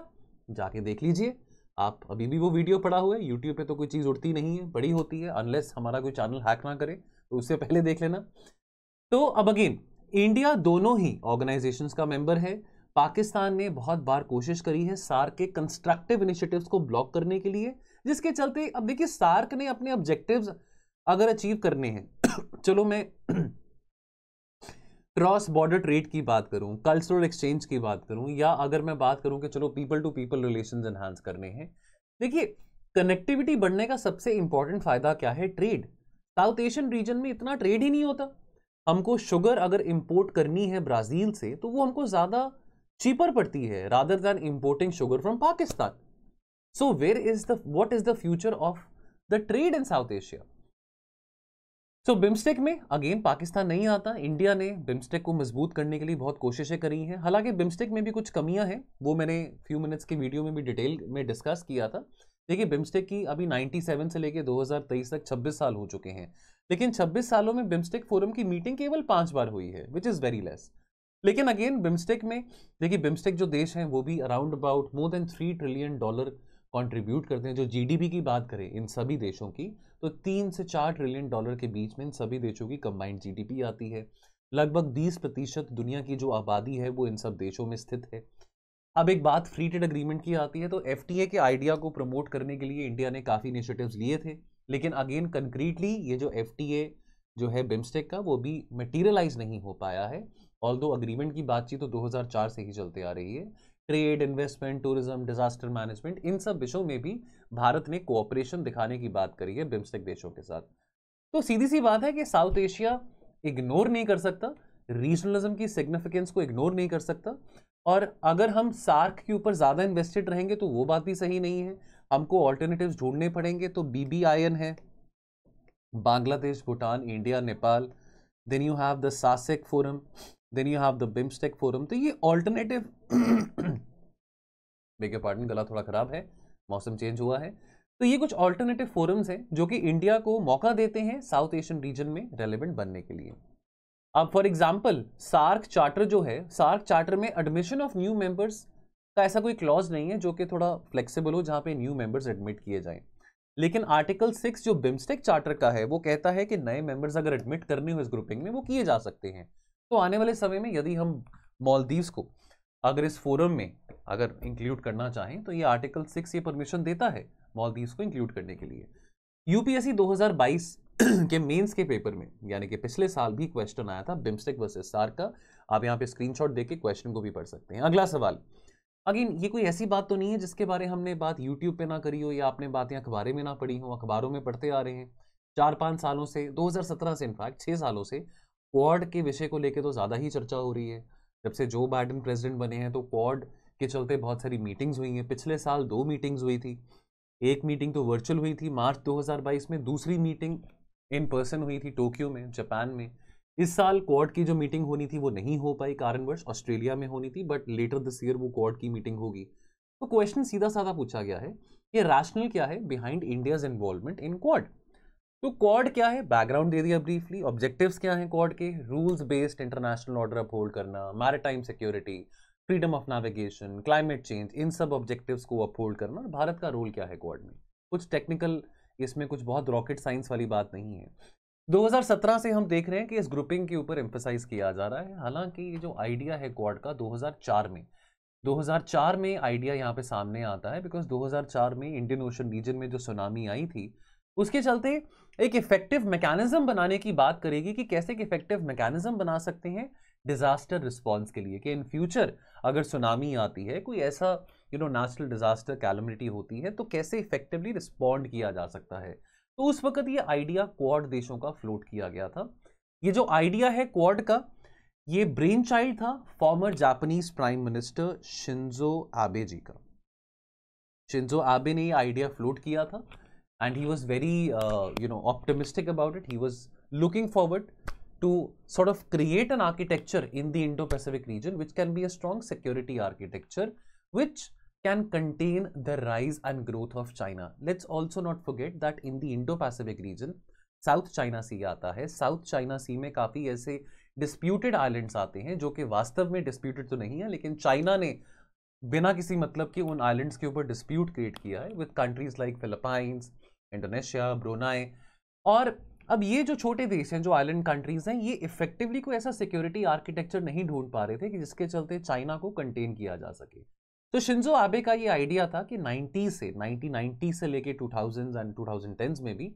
जाके देख लीजिए। आप अभी भी वो वीडियो पड़ा हुआ है यूट्यूब पे तो कोई चीज़ उड़ती नहीं है, बड़ी होती है अनलेस हमारा कोई चैनल हैक ना करे तो उससे पहले देख लेना। तो अब अगेन इंडिया दोनों ही ऑर्गेनाइजेशंस का मेंबर है पाकिस्तान ने बहुत बार कोशिश करी है सार्क के कंस्ट्रक्टिव इनिशिएटिव्स को ब्लॉक करने के लिए, जिसके चलते, अब देखिए, सार्क ने अपने ऑब्जेक्टिव्स अगर अचीव करने हैं, चलो मैं क्रॉस बॉर्डर ट्रेड की बात करूँ कल्चरल एक्सचेंज की बात करूँ, या अगर मैं बात करूँ कि चलो people to people relation enhance करने हैं, देखिए कनेक्टिविटी बढ़ने का सबसे इंपॉर्टेंट फ़ायदा क्या है? ट्रेड साउथ एशियन रीजन में इतना ट्रेड ही नहीं होता। हमको शुगर अगर इंपोर्ट करनी है ब्राज़ील से तो वो हमको ज़्यादा चीपर पड़ती है rather than importing sugar from Pakistan so where is the what is the future of the trade in South Asia so BIMSTEC में अगेन पाकिस्तान नहीं आता इंडिया ने बिम्स्टेक को मज़बूत करने के लिए बहुत कोशिशें करी हैं हालाँकि बिम्स्टेक में भी कुछ कमियाँ हैं वो मैंने फ्यू मिनट्स के वीडियो में भी डिटेल में डिस्कस किया था देखिए बिम्स्टेक की अभी 97 से लेके 2023 तक 26 साल हो चुके हैं लेकिन 26 सालों में बिम्स्टेक फोरम की मीटिंग केवल पाँच बार हुई है विच इज़ वेरी लेस लेकिन अगेन बिम्स्टेक में, देखिए बिम्स्टेक जो देश हैं, वो भी around about more than three trillion dollar contribute करते हैं। जो जीडीपी की बात करें, इन सभी देशों की तो तीन से चार ट्रिलियन डॉलर के बीच में इन सभी देशों की कंबाइंड जीडीपी आती है। लगभग 20 प्रतिशत दुनिया की जो आबादी है, वो इन सब देशों में स्थित है। अब एक बात फ्री ट्रेड अग्रीमेंट की आती है तो एफटीए के आइडिया को प्रमोट करने के लिए इंडिया ने काफ़ी इनिशिएटिव्स लिए थे। लेकिन अगेन कंक्रीटली ये जो एफटीए जो है बिम्स्टेक का, वो भी मटीरियलाइज नहीं हो पाया है। ऑल दो अग्रीमेंट की बातचीत तो 2004 से ही चलते आ रही है trade investment tourism disaster management इन सब विषयों में भी भारत ने कोऑपरेशन दिखाने की बात करी है बिम्स्टेक देशों के साथ। तो सीधी सी बात है कि साउथ एशिया इग्नोर नहीं कर सकता रीजनलिज्म की सिग्निफिकेंस को इग्नोर नहीं कर सकता और अगर हम सार्क के ऊपर ज़्यादा इन्वेस्टेड रहेंगे तो वो बात भी सही नहीं है। हमको ऑल्टरनेटिव ढूँढने पड़ेंगे तो बीबीआईएन है Bangladesh Bhutan India Nepal then you have the SASEC forum then you have the BIMSTEC forum तो ये ऑल्टरनेटिव बेगे पार्टन गला थोड़ा खराब है, मौसम चेंज हुआ है। तो ये कुछ ऑल्टरनेटिव फोरम्स हैं जो कि इंडिया को मौका देते हैं साउथ एशियन रीजन में रेलिवेंट बनने के लिए। अब फॉर एग्ज़ाम्पल सार्क चार्टर जो है सार्क चार्टर में एडमिशन ऑफ़ न्यू मेंबर्स का ऐसा कोई क्लॉज नहीं है जो कि थोड़ा फ्लेक्सिबल हो जहाँ पे न्यू मेंबर्स एडमिट किए जाएँ। लेकिन आर्टिकल सिक्स जो बिम्स्टेक चार्टर का है, वो कहता है कि नए मेंबर्स अगर एडमिट करने हो इस ग्रुपिंग में, वो किए जा सकते हैं। तो आने वाले समय में यदि हम मॉलदीव्स को अगर इस फोरम में अगर इंक्लूड करना चाहें तो ये आर्टिकल सिक्स ये परमिशन देता है मॉलदीव्स को इंक्लूड करने के लिए। यूपीएससी 2022 के मेंस के पेपर में, यानी कि पिछले साल भी क्वेश्चन आया था बिम्स्टेक वर्सेस सार का आप यहाँ पे स्क्रीनशॉट देके क्वेश्चन को भी पढ़ सकते हैं। अगला सवाल, अगेन, ये कोई ऐसी बात तो नहीं है जिसके बारे हमने बात यूट्यूब पे ना करी हो, या आपने बातें अखबारों में ना पढ़ी हो, अखबारों में पढ़ते आ रहे हैं। चार पाँच सालों से 2017 से इनफैक्ट छः सालों से क्वाड के विषय को लेकर तो ज़्यादा ही चर्चा हो रही है। जब से जो बाइडन प्रेसिडेंट बने हैं तो क्वाड के चलते बहुत सारी मीटिंग्स हुई हैं। पिछले साल दो मीटिंग्स हुई थी। एक मीटिंग तो वर्चुअल हुई थी मार्च 2022 में, दूसरी मीटिंग इन पर्सन हुई थी टोक्यो में, जापान में। इस साल क्वाड की जो मीटिंग होनी थी, वो नहीं हो पाई कारणवश, ऑस्ट्रेलिया में होनी थी बट लेटर दिस ईयर वो क्वाड की मीटिंग होगी। तो क्वेश्चन सीधा साधा पूछा गया है कि रैशनल क्या है? Behind India's involvement in Quad तो क्वाड क्या है? बैकग्राउंड दे दिया ब्रीफली ऑब्जेक्टिव्स क्या हैं क्वाड के? Rules based international order uphold करना maritime security freedom of navigation climate change इन सब ऑब्जेक्टिव्स को अपहोल्ड करना. और भारत का रोल क्या है क्वाड में? कुछ टेक्निकल इसमें कुछ बहुत रॉकेट साइंस वाली बात नहीं है. 2017 से हम देख रहे हैं कि इस ग्रुपिंग के ऊपर एम्फोसाइज किया जा रहा है. हालाँकि ये जो आइडिया है क्वाड का 2004 में 2004 में आइडिया यहाँ पे सामने आता है बिकॉज़ 2004 में इंडियन ओशन रीजन में जो सुनामी आई थी, उसके चलते एक इफ़ेक्टिव मैकेनिज्म बनाने की बात करेगी कि कैसे एक इफ़ेक्टिव मैकेनिज्म बना सकते हैं डिजास्टर रिस्पॉन्स के लिए कि इन फ्यूचर अगर सुनामी आती है, कोई ऐसा you know natural disaster calamity होती है तो कैसे इफेक्टिवली रिस्पॉन्ड किया जा सकता है? तो उस वक्त ये आइडिया क्वाड देशों का फ्लोट किया गया था। ये जो आइडिया है क्वाड का, ये ब्रेन चाइल्ड था former Japanese prime minister Shinzo Abe ji का। शिंजो आबे ने ये आइडिया फ्लोट किया था। And he was very you know optimistic about it he was looking forward to sort of create an architecture in the Indo-Pacific region which can be a strong security architecture which can contain the rise and growth of China. Let's also not forget that in the Indo-Pacific region, South China Sea आता है साउथ चाइना सी में काफ़ी ऐसे डिस्प्यूटेड आइलैंड्स आते हैं जो कि वास्तव में डिस्प्यूटेड तो नहीं है लेकिन चाइना ने बिना किसी मतलब के उन आइलैंड्स के ऊपर डिस्प्यूट क्रिएट किया है with countries like Philippines Indonesia Brunei. और अब ये जो छोटे देश हैं जो आइलैंड कंट्रीज़ हैं ये इफेक्टिवली कोई ऐसा सिक्योरिटी आर्किटेक्चर नहीं ढूंढ पा रहे थे कि जिसके चलते चाइना को कंटेन किया जा सके। तो शिंजो आबे का ये आइडिया था कि 90 से 1990 से लेके 2000 एंड 2010s में भी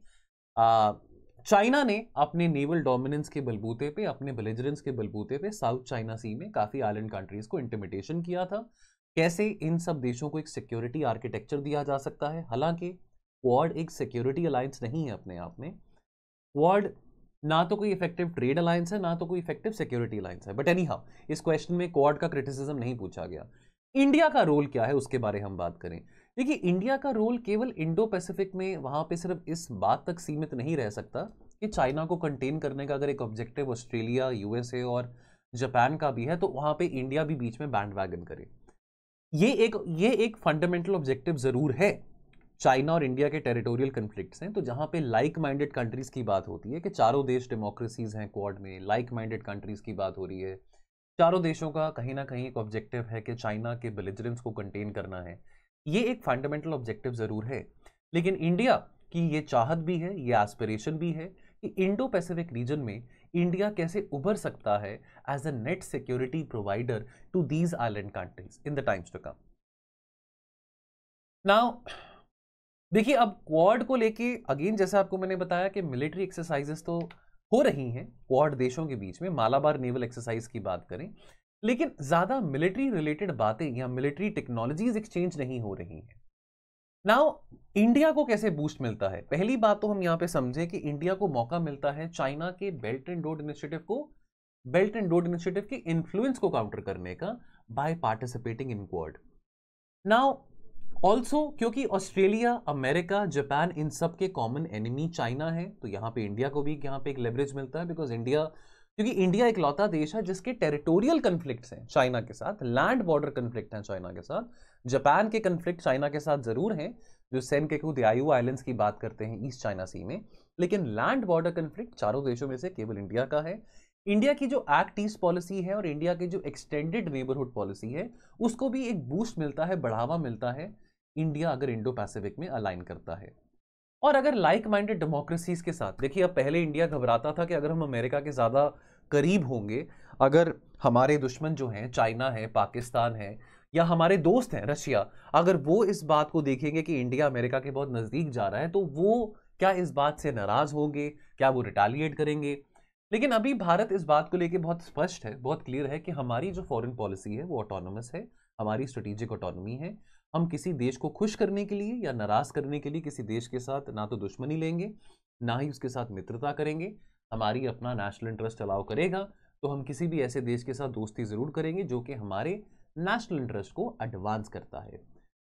आ, चाइना ने अपने नेवल डोमिनेंस के बलबूते पे अपने बिलेजरेंस के बलबूते पे साउथ चाइना सी में काफ़ी आइलैंड कंट्रीज़ को इंटिमिटेशन किया था। कैसे इन सब देशों को एक सिक्योरिटी आर्किटेक्चर दिया जा सकता है? हालाँकि क्वाड एक सिक्योरिटी अलायंस नहीं है अपने आप में। क्वाड ना तो कोई इफ़ेक्टिव ट्रेड अलायंस है, ना तो कोई इफ़ेक्टिव सिक्योरिटी अलायंस है। बट एनी हाउ इस क्वेश्चन में क्वाड का क्रिटिसिज्म नहीं पूछा गया। इंडिया का रोल क्या है, उसके बारे हम बात करें। देखिए इंडिया का रोल केवल इंडो पैसिफिक में, वहाँ पे सिर्फ़ इस बात तक सीमित नहीं रह सकता कि चाइना को कंटेन करने का अगर एक ऑब्जेक्टिव ऑस्ट्रेलिया यूएसए और जापान का भी है तो वहाँ पे इंडिया भी बीच में बैंड वैगन करे। ये एक ये एक फंडामेंटल ऑब्जेक्टिव ज़रूर है। चाइना और इंडिया के टेरिटोरियल कन्फ्लिक्ट्स हैं तो जहाँ पे लाइक माइंडेड कंट्रीज़ की बात होती है कि चारों देश डेमोक्रेसीज हैं क्वाड में लाइक माइंडेड कंट्रीज़ की बात हो रही है। चारों देशों का कहीं ना कहीं एक ऑब्जेक्टिव है कि चाइना के बिलिजरेंस को कंटेन करना है। ये एक फंडामेंटल ऑब्जेक्टिव ज़रूर है, लेकिन इंडिया की ये चाहत भी है, ये एस्पिरेशन भी है कि इंडो पैसिफिक रीजन में इंडिया कैसे उभर सकता है as a net security provider to these island countries in the times to come now देखिए, अब क्वाड को लेके अगेन जैसे आपको मैंने बताया कि मिलिट्री एक्सरसाइजेस तो हो रही हैं क्वाड देशों के बीच में, मालाबार नेवल एक्सरसाइज की बात करें, लेकिन ज़्यादा मिलिट्री रिलेटेड बातें या मिलिट्री टेक्नोलॉजीज़ एक्सचेंज नहीं हो रही हैं। नाउ इंडिया को कैसे बूस्ट मिलता है? पहली बात तो हम यहाँ पे समझें कि इंडिया को मौका मिलता है चाइना के बेल्ट एंड रोड इनिशिएटिव को बेल्ट एंड रोड इनिशिएटिव के इन्फ्लुएंस को काउंटर करने का by participating in Quad now also क्योंकि ऑस्ट्रेलिया अमेरिका जापान इन सब के कॉमन एनिमी चाइना है तो यहाँ पे इंडिया को भी, यहाँ पे एक लेवरेज मिलता है बिकॉज़ इंडिया क्योंकि इंडिया एक लौता देश है जिसके टेरिटोरियल कन्फ्लिक्ट हैं चाइना के साथ लैंड बॉर्डर कन्फ्लिक्ट हैं चाइना के साथ जापान के कन्फ्लिक्ट चाइना के साथ ज़रूर हैं, जो सेन के खुद आयु आइलैंड्स की बात करते हैं ईस्ट चाइना सी में, लेकिन लैंड बॉर्डर कन्फ्लिक्ट चारों देशों में से केवल इंडिया का है। इंडिया की जो एक्ट ईस्ट पॉलिसी है और इंडिया की जो एक्सटेंडेड नेबरहुड पॉलिसी है, उसको भी एक बूस्ट मिलता है, बढ़ावा मिलता है। इंडिया अगर इंडो पैसिफिक में अलाइन करता है। और अगर लाइक माइंडेड डेमोक्रेसीज के साथ, देखिए, अब पहले इंडिया घबराता था कि अगर हम अमेरिका के ज़्यादा करीब होंगे, अगर हमारे दुश्मन जो हैं, चाइना है, पाकिस्तान है, या हमारे दोस्त हैं, रशिया, अगर वो इस बात को देखेंगे कि इंडिया अमेरिका के बहुत नज़दीक जा रहा है तो वो क्या इस बात से नाराज़ होंगे? क्या वो रिटालिएट करेंगे? लेकिन अभी भारत इस बात को लेकर बहुत स्पष्ट है, बहुत क्लियर है कि हमारी जो फॉरेन पॉलिसी है, वो ऑटोनोमस है, हमारी स्ट्रेटेजिक ऑटोनॉमी है हम किसी देश को खुश करने के लिए या नाराज़ करने के लिए किसी देश के साथ ना तो दुश्मनी लेंगे, ना ही उसके साथ मित्रता करेंगे। हमारी अपना नेशनल इंटरेस्ट अलाउ करेगा तो हम किसी भी ऐसे देश के साथ दोस्ती ज़रूर करेंगे जो कि हमारे नेशनल इंटरेस्ट को एडवांस करता है।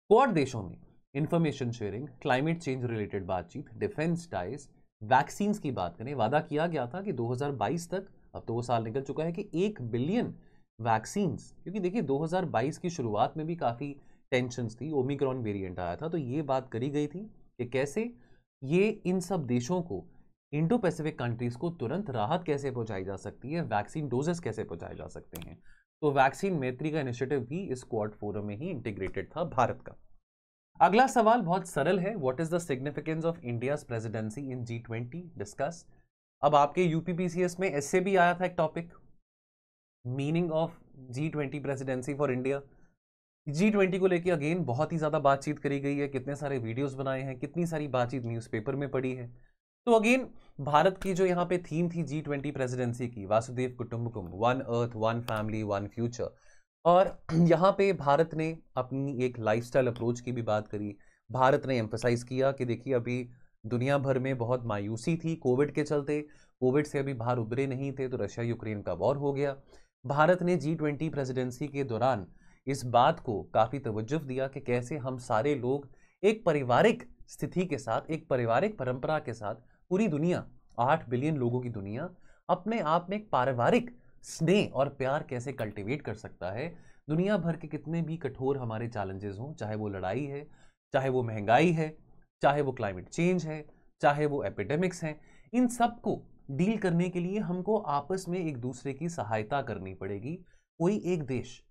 क्वाड देशों में information sharing climate change related बातचीत डिफेंस टाइज वैक्सीन की बात करें, वादा किया गया था कि 2022 तक, अब तो वो साल निकल चुका है कि एक बिलियन वैक्सीन क्योंकि देखिए 2022 की शुरुआत में भी काफ़ी टेंशन थी ओमिक्रॉन वेरिएंट आया था तो ये बात करी गई थी कि कैसे ये इन सब देशों को इंडो पैसिफिक कंट्रीज़ को तुरंत राहत कैसे पहुंचाई जा सकती है वैक्सीन डोजेस कैसे पहुँचाए जा सकते हैं? तो वैक्सीन मैत्री का इनिशिएटिव भी इस क्वाड फोरम में ही इंटीग्रेटेड था भारत का। अगला सवाल बहुत सरल है what is the significance of India presidency in G discuss अब आपके यूपीपीसीएस में ऐसे भी आया था एक topic meaning of G twenty presidency for India G twenty को लेकर अगेन बहुत ही ज़्यादा बातचीत करी गई है, कितने सारे वीडियोस बनाए हैं, कितनी सारी बातचीत न्यूज़पेपर में पड़ी है। तो अगेन भारत की जो यहाँ पे थीम थी जी ट्वेंटी प्रेसिडेंसी की Vasudev कुटुम्बकुम one earth one family one future और यहाँ पे भारत ने अपनी एक लाइफस्टाइल अप्रोच की भी बात करी। भारत ने एम्फोसाइज किया कि देखिए, अभी दुनिया भर में बहुत मायूसी थी कोविड के चलते। कोविड से अभी बाहर उभरे नहीं थे तो रशिया यूक्रेन का वॉर हो गया। भारत ने जी ट्वेंटी प्रेसिडेंसी के दौरान इस बात को काफ़ी तवज्जो दिया कि कैसे हम सारे लोग एक पारिवारिक स्थिति के साथ, एक पारिवारिक परंपरा के साथ पूरी दुनिया, आठ बिलियन लोगों की दुनिया, अपने आप में एक पारिवारिक स्नेह और प्यार कैसे कल्टीवेट कर सकता है? दुनिया भर के कितने भी कठोर हमारे चैलेंजेस हों, चाहे वो लड़ाई है, चाहे वो महँगाई है, चाहे वो क्लाइमेट चेंज है, चाहे वो एपिडेमिक्स हैं, इन सबको डील करने के लिए हमको आपस में एक दूसरे की सहायता करनी पड़ेगी। कोई एक देश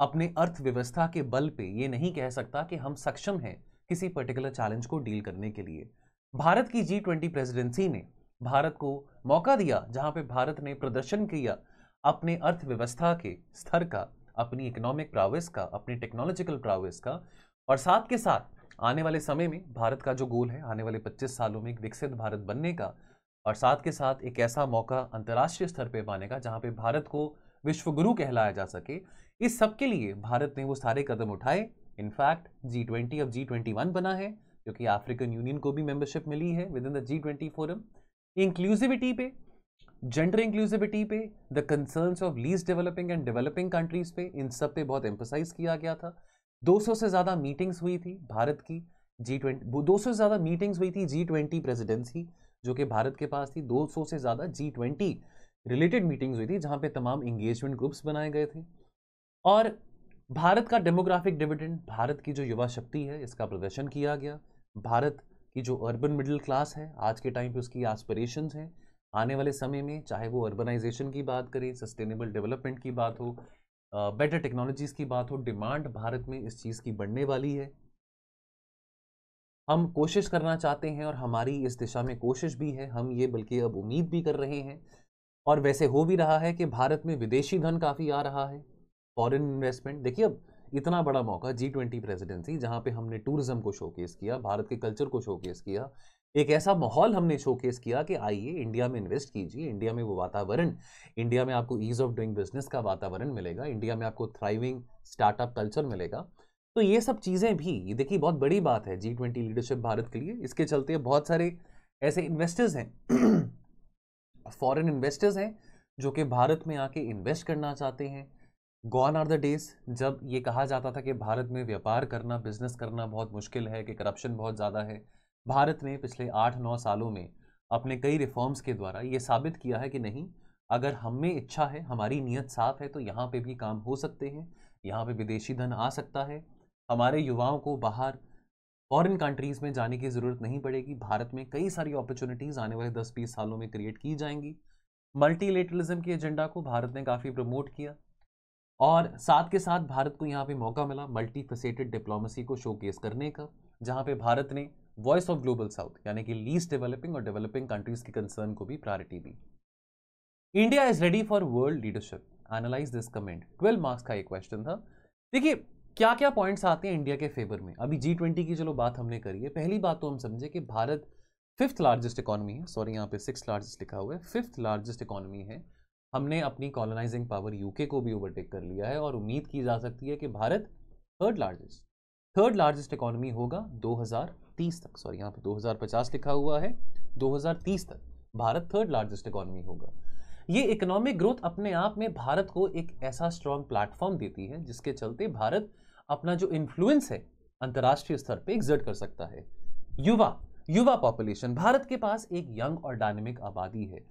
अपने अर्थव्यवस्था के बल पे ये नहीं कह सकता कि हम सक्षम हैं किसी पर्टिकुलर चैलेंज को डील करने के लिए। भारत की जी ट्वेंटी प्रेसिडेंसी ने भारत को मौका दिया जहाँ पे भारत ने प्रदर्शन किया अपने अर्थव्यवस्था के स्तर का, अपनी इकोनॉमिक प्रावेस का, अपनी टेक्नोलॉजिकल प्रावेस का और साथ के साथ आने वाले समय में भारत का जो गोल है, आने वाले 25 सालों में एक विकसित भारत बनने का और साथ के साथ एक ऐसा मौका अंतर्राष्ट्रीय स्तर पे पाने का जहाँ पे भारत को विश्वगुरु कहलाया जा सके इस सब के लिए भारत ने वो सारे कदम उठाए। इनफैक्ट जी ट्वेंटी अब जी ट्वेंटी वन बना है क्योंकि अफ्रीकन यूनियन को भी मेंबरशिप मिली है within the G twenty forum inclusivity पे जेंडर इंक्लूसिविटी पे the concerns of least developing and developing countries पे, इन सब पे बहुत एम्फोसाइज किया गया था। 200 से ज़्यादा मीटिंग्स हुई थी भारत की जी ट्वेंटी दो से ज़्यादा मीटिंग्स हुई थी जी ट्वेंटी प्रेसिडेंसी जो कि भारत के पास थी। 200 से ज़्यादा जी ट्वेंटी रिलेटेड मीटिंग्स हुई थी, जहाँ पे तमाम इंगेजमेंट ग्रुप्स बनाए गए थे। और भारत का डेमोग्राफिक डिविडेंड भारत की जो युवा शक्ति है इसका प्रदर्शन किया गया। भारत की जो अर्बन मिडिल क्लास है आज के टाइम पे उसकी एस्पिरेशंस हैं। आने वाले समय में चाहे वो अर्बनाइजेशन की बात करें सस्टेनेबल डेवलपमेंट की बात हो बेटर uh, टेक्नोलॉजीज़ की बात हो डिमांड भारत में इस चीज़ की बढ़ने वाली है। हम कोशिश करना चाहते हैं और हमारी इस दिशा में कोशिश भी है हम ये बल्कि अब उम्मीद भी कर रहे हैं। और वैसे हो भी रहा है कि भारत में विदेशी धन काफ़ी आ रहा है। फॉरेन इन्वेस्टमेंट, देखिए अब इतना बड़ा मौका जी ट्वेंटी प्रेसिडेंसी जहाँ पे हमने टूरिज़्म को शोकेस किया, भारत के कल्चर को शोकेस किया, एक ऐसा माहौल हमने शोकेस किया कि आइए इंडिया में इन्वेस्ट कीजिए इंडिया में वो वातावरण इंडिया में आपको ईज ऑफ़ डूइंग बिज़नेस का वातावरण मिलेगा इंडिया में आपको थ्राइविंग स्टार्टअप कल्चर मिलेगा। तो ये सब चीज़ें भी, ये देखिए बहुत बड़ी बात है जी ट्वेंटी लीडरशिप भारत के लिए, इसके चलते बहुत सारे ऐसे इन्वेस्टर्स हैं फॉरेन इन्वेस्टर्स हैं, जो कि भारत में आके इन्वेस्ट करना चाहते हैं। गॉन आर द डेज़ जब ये कहा जाता था कि भारत में व्यापार करना बिज़नेस करना बहुत मुश्किल है, कि करप्शन बहुत ज़्यादा है। भारत ने पिछले आठ नौ सालों में अपने कई रिफॉर्म्स के द्वारा ये साबित किया है कि नहीं, अगर हम में इच्छा है, हमारी नीयत साफ़ है तो यहाँ पे भी काम हो सकते हैं, यहाँ पे विदेशी धन आ सकता है। हमारे युवाओं को बाहर फॉरेन कंट्रीज़ में जाने की ज़रूरत नहीं पड़ेगी। भारत में कई सारी अपॉर्चुनिटीज़ आने वाले दस बीस सालों में क्रिएट की जाएँगी। मल्टीलेटरलिज्म के एजेंडा को भारत ने काफ़ी प्रमोट किया। और साथ के साथ भारत को यहाँ पे मौका मिला मल्टी फेसेटेड डिप्लोमेसी को शोकेस करने का, जहाँ पे भारत ने वॉइस ऑफ़ ग्लोबल साउथ यानी कि लीस्ट डेवलपिंग और डेवलपिंग कंट्रीज़ की कंसर्न को भी priority the. India is ready for world leadership analyse this comment twelve marks का एक क्वेश्चन था। देखिए क्या क्या पॉइंट्स आते हैं इंडिया के फेवर में? अभी जी ट्वेंटी की चलो बात हमने करी है। पहली बात तो हम समझे कि भारत फिफ्थ लार्जेस्ट इकोनॉमी है। सॉरी यहाँ पे सिक्स लार्जेस्ट लिखा हुआ है। फिफ्थ लार्जेस्ट इकोनॉमी है। हमने अपनी कॉलोनाइजिंग पावर यूके को भी ओवरटेक कर लिया है और उम्मीद की जा सकती है कि Bharat third largest third largest economy होगा 2030 तक। सॉरी यहाँ पे 2050 लिखा हुआ है 2030 तक भारत थर्ड लार्जेस्ट इकोनॉमी होगा। ये इकोनॉमिक ग्रोथ अपने आप में भारत को एक ऐसा स्ट्रॉन्ग प्लेटफॉर्म देती है जिसके चलते भारत अपना जो इन्फ्लुएंस है अंतर्राष्ट्रीय स्तर पर एग्जर्ट कर सकता है। युवा युवा पॉपुलेशन भारत के पास एक यंग और डायनेमिक आबादी है।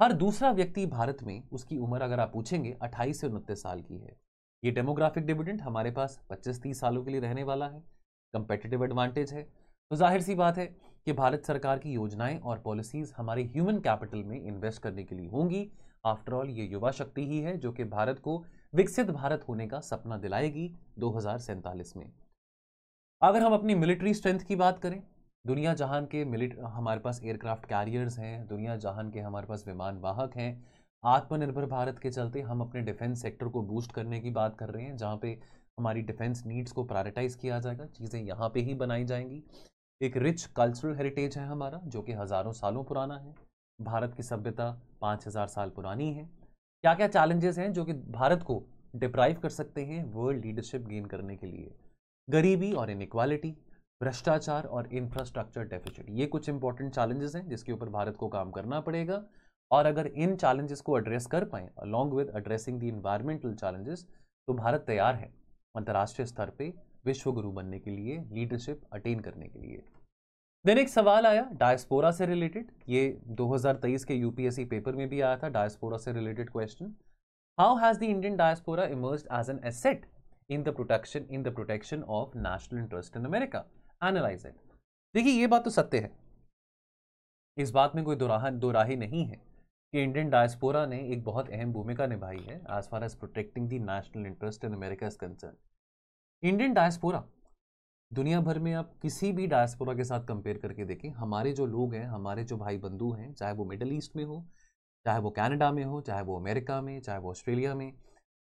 हर दूसरा व्यक्ति भारत में उसकी उम्र अगर आप पूछेंगे 28 से उनतीस साल की है। ये डेमोग्राफिक डिविडेंट हमारे पास 25-30 सालों के लिए रहने वाला है। कंपेटिटिव एडवांटेज है। तो ज़ाहिर सी बात है कि भारत सरकार की योजनाएँ और पॉलिसीज़ हमारे ह्यूमन कैपिटल में इन्वेस्ट करने के लिए होंगी। आफ्टरऑल ये युवा शक्ति ही है जो कि भारत को विकसित भारत होने का सपना दिलाएगी दो हज़ार सैंतालीस में। अगर हम अपनी मिलिट्री स्ट्रेंथ की बात करें दुनिया जहान के मिलिट, हमारे पास एयरक्राफ्ट कैरियर्स हैं, दुनिया जहान के हमारे पास विमान वाहक हैं। आत्मनिर्भर भारत के चलते हम अपने डिफेंस सेक्टर को बूस्ट करने की बात कर रहे हैं, जहाँ पे हमारी डिफेंस नीड्स को प्रायोरिटाइज किया जाएगा, चीज़ें यहाँ पे ही बनाई जाएँगी। एक रिच कल्चरल हेरिटेज है हमारा, जो कि हज़ारों सालों पुराना है। भारत की सभ्यता पाँच हज़ार साल पुरानी है। क्या क्या चैलेंजेस हैं जो कि भारत को डिप्राइव कर सकते हैं वर्ल्ड लीडरशिप गेन करने के लिए? गरीबी और इनक्वालिटी भ्रष्टाचार और इंफ्रास्ट्रक्चर डेफिसिट ये कुछ इंपॉर्टेंट चैलेंजेस हैं जिसके ऊपर भारत को काम करना पड़ेगा। और अगर इन चैलेंजेस को एड्रेस कर पाएँ along with addressing the environmental challenges तो भारत तैयार है अंतर्राष्ट्रीय स्तर पर विश्व गुरु बनने के लिए लीडरशिप अटेन करने के लिए। देन एक सवाल आया डायस्पोरा से रिलेटेड ये 2023 के यूपीएससी पेपर में भी आया था डायस्पोरा से related question how has the Indian diaspora emerge as an asset in the protection in the protection of national interest in America analyse it देखिए, ये बात तो सत्य है। इस बात में कोई दोराहा, दोराही नहीं है कि इंडियन डायस्पोरा ने एक बहुत अहम भूमिका निभाई है as far as protecting the national interest in America is concern Indian diaspora दुनिया भर में आप किसी भी डायस्पोरा के साथ कंपेयर करके देखें, हमारे जो लोग हैं, हमारे जो भाई बंधु हैं, चाहे वो मिडल ईस्ट में हो, चाहे वो कनाडा में हो, चाहे वो अमेरिका में, चाहे वो ऑस्ट्रेलिया में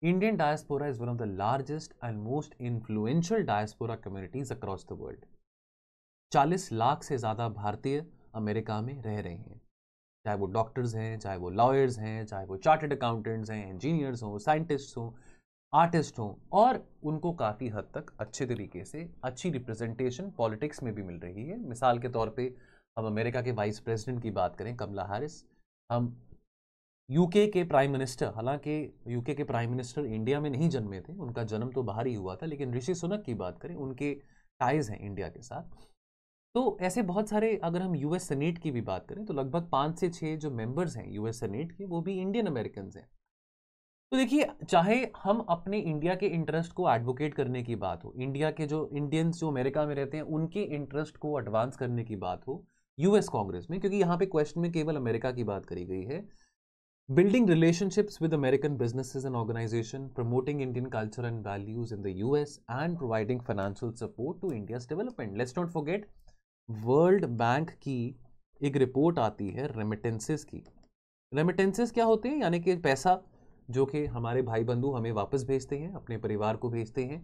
Indian diaspora is one of the largest and most influential diaspora communities across the world चालीस लाख से ज़्यादा भारतीय अमेरिका में रह रहे हैं। चाहे वो डॉक्टर्स हैं, चाहे वो लॉयर्स हैं, चाहे वो चार्टर्ड अकाउंटेंट्स हैं इंजीनियर्स हों साइंटिस्ट हों आर्टिस्ट हों और उनको काफ़ी हद तक अच्छे तरीके से अच्छी रिप्रेजेंटेशन पॉलिटिक्स में भी मिल रही है। मिसाल के तौर पे हम अमेरिका के वाइस प्रेसिडेंट की बात करें, कमला हैरिस। हम यूके के प्राइम मिनिस्टर हालाँकि यूके के प्राइम मिनिस्टर इंडिया में नहीं जन्मे थे, उनका जन्म तो बाहर ही हुआ था, लेकिन ऋषि सुनक की बात करें, उनके टाइज हैं इंडिया के साथ। तो ऐसे बहुत सारे अगर हम यूएस सेनेट की भी बात करें तो लगभग पाँच से छः जो मेंबर्स हैं यूएस सेनेट के, वो भी इंडियन अमेरिकन हैं। तो देखिए, चाहे हम अपने इंडिया के इंटरेस्ट को एडवोकेट करने की बात हो इंडिया के जो इंडियंस जो अमेरिका में रहते हैं, उनके इंटरेस्ट को एडवांस करने की बात हो यूएस कांग्रेस में, क्योंकि यहाँ पे क्वेश्चन में केवल अमेरिका की बात करी गई है। Building relationships with American businesses and organisation promoting Indian culture and values in the US and providing financial support to India development let's not forget World Bank की एक रिपोर्ट आती है रेमिटेंसेस की। रेमिटेंसेस क्या होते हैं? यानी कि पैसा जो कि हमारे भाई बंधु हमें वापस भेजते हैं, अपने परिवार को भेजते हैं।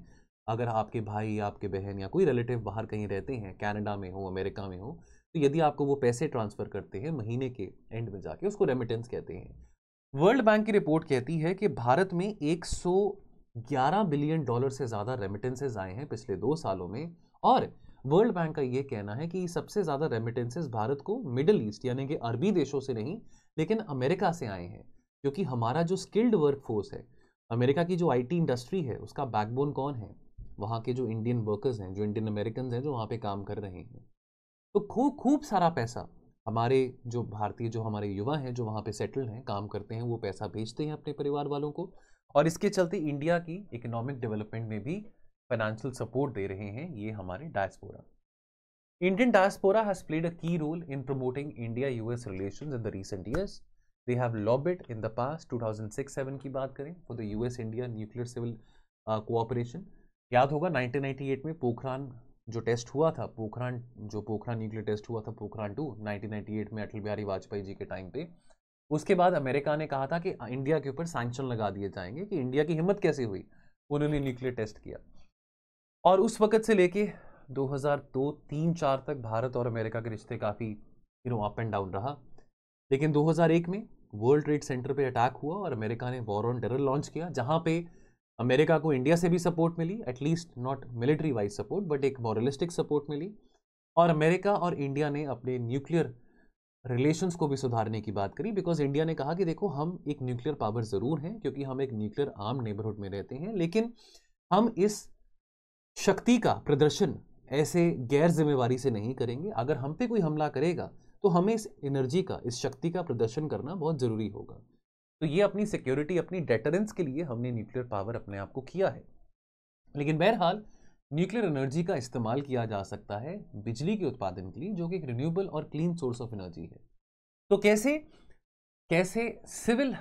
अगर आपके भाई, आपके बहन या कोई रिलेटिव बाहर कहीं रहते हैं कनाडा में हो अमेरिका में हो तो यदि आपको वो पैसे ट्रांसफ़र करते हैं, महीने के एंड में जाके उसको रेमिटेंस कहते हैं। वर्ल्ड बैंक की रिपोर्ट कहती है कि भारत में 111 बिलियन डॉलर से ज़्यादा रेमिटेंसेज आए हैं पिछले दो सालों में और वर्ल्ड बैंक का ये कहना है कि सबसे ज़्यादा रेमिटेंसेज भारत को मिडल ईस्ट यानी कि अरबी देशों से नहीं, लेकिन अमेरिका से आए हैं, क्योंकि हमारा जो स्किल्ड वर्क फोर्स है, अमेरिका की जो आईटी इंडस्ट्री है, उसका बैकबोन कौन है? वहाँ के जो इंडियन वर्कर्स हैं, जो इंडियन अमेरिकन हैं, जो वहाँ पे काम कर रहे हैं। तो खूब खूब सारा पैसा हमारे जो भारतीय, जो हमारे युवा हैं, जो वहाँ पे सेटल्ड हैं, काम करते हैं, वो पैसा भेजते हैं अपने परिवार वालों को, और इसके चलते इंडिया की इकोनॉमिक डेवलपमेंट में भी फाइनेंशियल सपोर्ट दे रहे हैं, ये हमारे diaspora has played a key role in promoting India US relations in the recent years they have lobbied in the past 2006-7 की बात करें for the US India nuclear civil cooperation याद होगा 1998 में पोखरान जो टेस्ट हुआ था, पोखरान, जो पोखरान न्यूक्लियर टेस्ट हुआ था, पोखरान टू 1998 में अटल बिहारी वाजपेयी जी के टाइम पे। उसके बाद अमेरिका ने कहा था कि इंडिया के ऊपर सैंक्शन लगा दिए जाएँगे कि इंडिया की हिम्मत कैसे हुई? उन्होंने न्यूक्लियर टेस्ट किया। और उस वक्त से लेके 2002 तीन, चार तक भारत और अमेरिका के रिश्ते काफ़ी you know up and down रहा। लेकिन 2001 में वर्ल्ड ट्रेड सेंटर पे अटैक हुआ और अमेरिका ने वॉर ऑन टेरर लॉन्च किया, जहाँ पे अमेरिका को इंडिया से भी support milli at least not military wise support but एक मॉरलिस्टिक सपोर्ट मिली। और अमेरिका और इंडिया ने अपने न्यूक्लियर रिलेशंस को भी सुधारने की बात करी बिकॉज़ इंडिया ने कहा कि देखो, हम एक न्यूक्लियर पावर ज़रूर हैं, क्योंकि हम एक न्यूक्लियर आर्म नेबरहुड में रहते हैं, लेकिन हम इस शक्ति का प्रदर्शन ऐसे गैर जिम्मेवारी से नहीं करेंगे। अगर हम पे कोई हमला करेगा तो हमें इस एनर्जी का, इस शक्ति का प्रदर्शन करना बहुत ज़रूरी होगा। तो ये अपनी सिक्योरिटी अपनी डेटरेंस के लिए हमने न्यूक्लियर पावर अपने आप को किया है। लेकिन बहरहाल न्यूक्लियर एनर्जी का इस्तेमाल किया जा सकता है बिजली के उत्पादन के लिए, जो कि एक रिन्यूएबल और क्लीन सोर्स ऑफ़ एनर्जी है। तो कैसे कैसे सिविल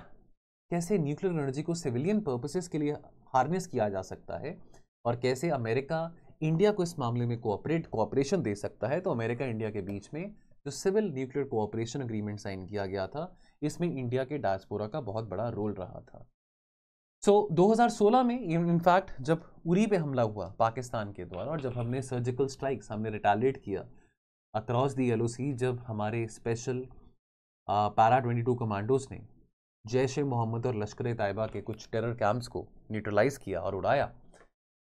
कैसे न्यूक्लियर एनर्जी को सिविलियन पर्पसेस के लिए हार्नेस किया जा सकता है? और कैसे अमेरिका इंडिया को इस मामले में कोऑपरेट कोऑपरेशन दे सकता है तो अमेरिका इंडिया के बीच में जो civil nuclear cooperation agreement sign किया गया था इसमें इंडिया के डायस्पोरा का बहुत बड़ा रोल रहा था। सो so, 2016 में इनफैक्ट जब उरी पे हमला हुआ पाकिस्तान के द्वारा और जब हमने सर्जिकल स्ट्राइक्स हमने रिटालिएट किया अक्रॉस दी एल जब हमारे special para twenty two commandos ने जैश ए मोहम्मद और लश्कर तयबा के कुछ टेरर कैंप्स को न्यूट्रलाइज किया और उड़ाया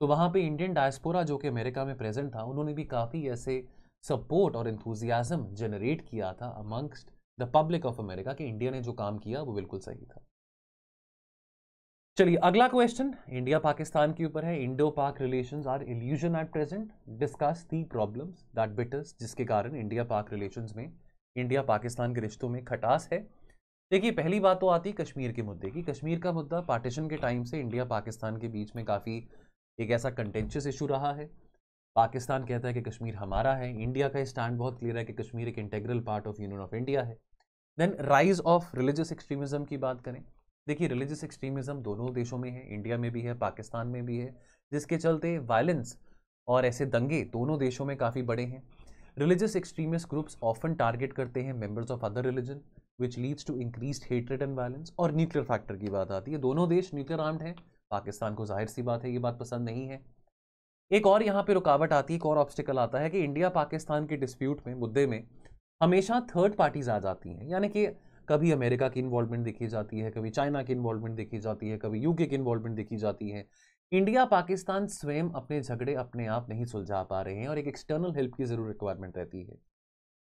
तो वहाँ पे इंडियन डायस्पोरा जो कि अमेरिका में प्रेजेंट था, उन्होंने भी काफ़ी ऐसे सपोर्ट और इंथुजियाज़म जनरेट किया था amongst the public of America कि इंडिया ने जो काम किया, वो बिल्कुल सही था। चलिए, अगला क्वेश्चन इंडिया पाकिस्तान के ऊपर है। Indo Pak relations are illusion at present discuss the problems that bitters जिसके कारण इंडिया पाक रिलेशंस में इंडिया पाकिस्तान के रिश्तों में खटास है। देखिए, पहली बात तो आती है कश्मीर के मुद्दे की। कश्मीर का मुद्दा पार्टीशन के टाइम से इंडिया पाकिस्तान के बीच में काफ़ी एक ऐसा कंटेंशियस इशू रहा है। पाकिस्तान कहता है कि कश्मीर हमारा है। इंडिया का स्टैंड बहुत क्लियर है कि कश्मीर एक integral part of union of India है। Then rise of religious extremism की बात करें। देखिए रिलीजियस एक्सट्रीमिज्म दोनों देशों में है। इंडिया में भी है, पाकिस्तान में भी है। जिसके चलते वायलेंस और ऐसे दंगे दोनों देशों में काफ़ी बड़े हैं। Religious extremist groups often target करते हैं members of other religion which leads to increase hatred and violence और न्यूक्लियर फैक्टर की बात आती है। दोनों देश न्यूक्लियर आर्म्ड हैं। पाकिस्तान को ज़ाहिर सी बात है, ये बात पसंद नहीं है। एक और यहाँ पे रुकावट आती है एक और ऑब्स्टिकल आता है कि इंडिया पाकिस्तान के डिस्प्यूट में, मुद्दे में, हमेशा थर्ड पार्टीज़ आ जाती हैं। यानी कि कभी अमेरिका की इन्वॉल्वमेंट देखी जाती है, कभी चाइना की इन्वॉल्वमेंट देखी जाती है, कभी यूके की इन्वॉल्वमेंट देखी जाती है। इंडिया पाकिस्तान स्वयं अपने झगड़े अपने आप नहीं सुलझा पा रहे हैं और एक एक्सटर्नल हेल्प की ज़रूर रिक्वायरमेंट रहती है।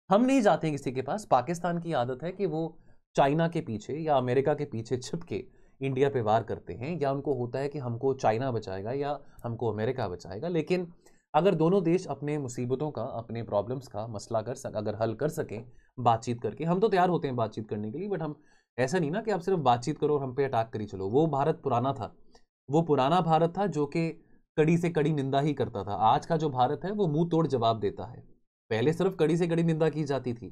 हम नहीं जाते हैं किसी के पास। पाकिस्तान की आदत है कि वो चाइना के पीछे या अमेरिका के पीछे छिप के इंडिया पे वार करते हैं, या उनको होता है कि हमको चाइना बचाएगा या हमको अमेरिका बचाएगा, लेकिन अगर दोनों देश अपने मुसीबतों का, अपने प्रॉब्लम्स का मसला कर सक, अगर हल कर सकें, बातचीत करके, हम तो तैयार होते हैं बातचीत करने के लिए बट हम, ऐसा नहीं ना कि आप सिर्फ़ बातचीत करो और हम पे अटैक करी चलो। वो भारत पुराना था। वो पुराना भारत था जो कि कड़ी से कड़ी निंदा ही करता था। आज का जो भारत है, वो मुँह तोड़ जवाब देता है। पहले सिर्फ़ कड़ी से कड़ी निंदा की जाती थी।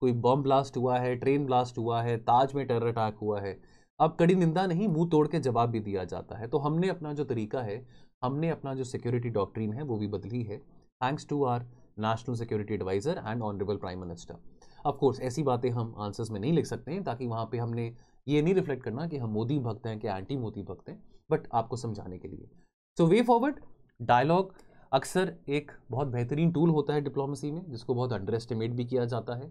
कोई बम ब्लास्ट हुआ है ट्रेन ब्लास्ट हुआ है, ताज में टेरर अटैक हुआ है। अब कड़ी निंदा नहीं, मुँह तोड़ के जवाब भी दिया जाता है। तो हमने अपना जो तरीका है, हमने अपना जो सिक्योरिटी डॉक्ट्रीन है, वो भी बदली है। Thanks to our national security adviser and honourable prime minister of course ऐसी बातें हम आंसर्स में नहीं लिख सकते हैं, ताकि वहाँ पे हमने ये नहीं रिफ्लेक्ट करना कि हम मोदी भक्त हैं कि एंटी मोदी भक्त हैं बट आपको समझाने के लिए। सो वे फॉरवर्ड डायलॉग अक्सर एक बहुत बेहतरीन टूल होता है डिप्लोमेसी में, जिसको बहुत अंडर एस्टिमेट भी किया जाता है।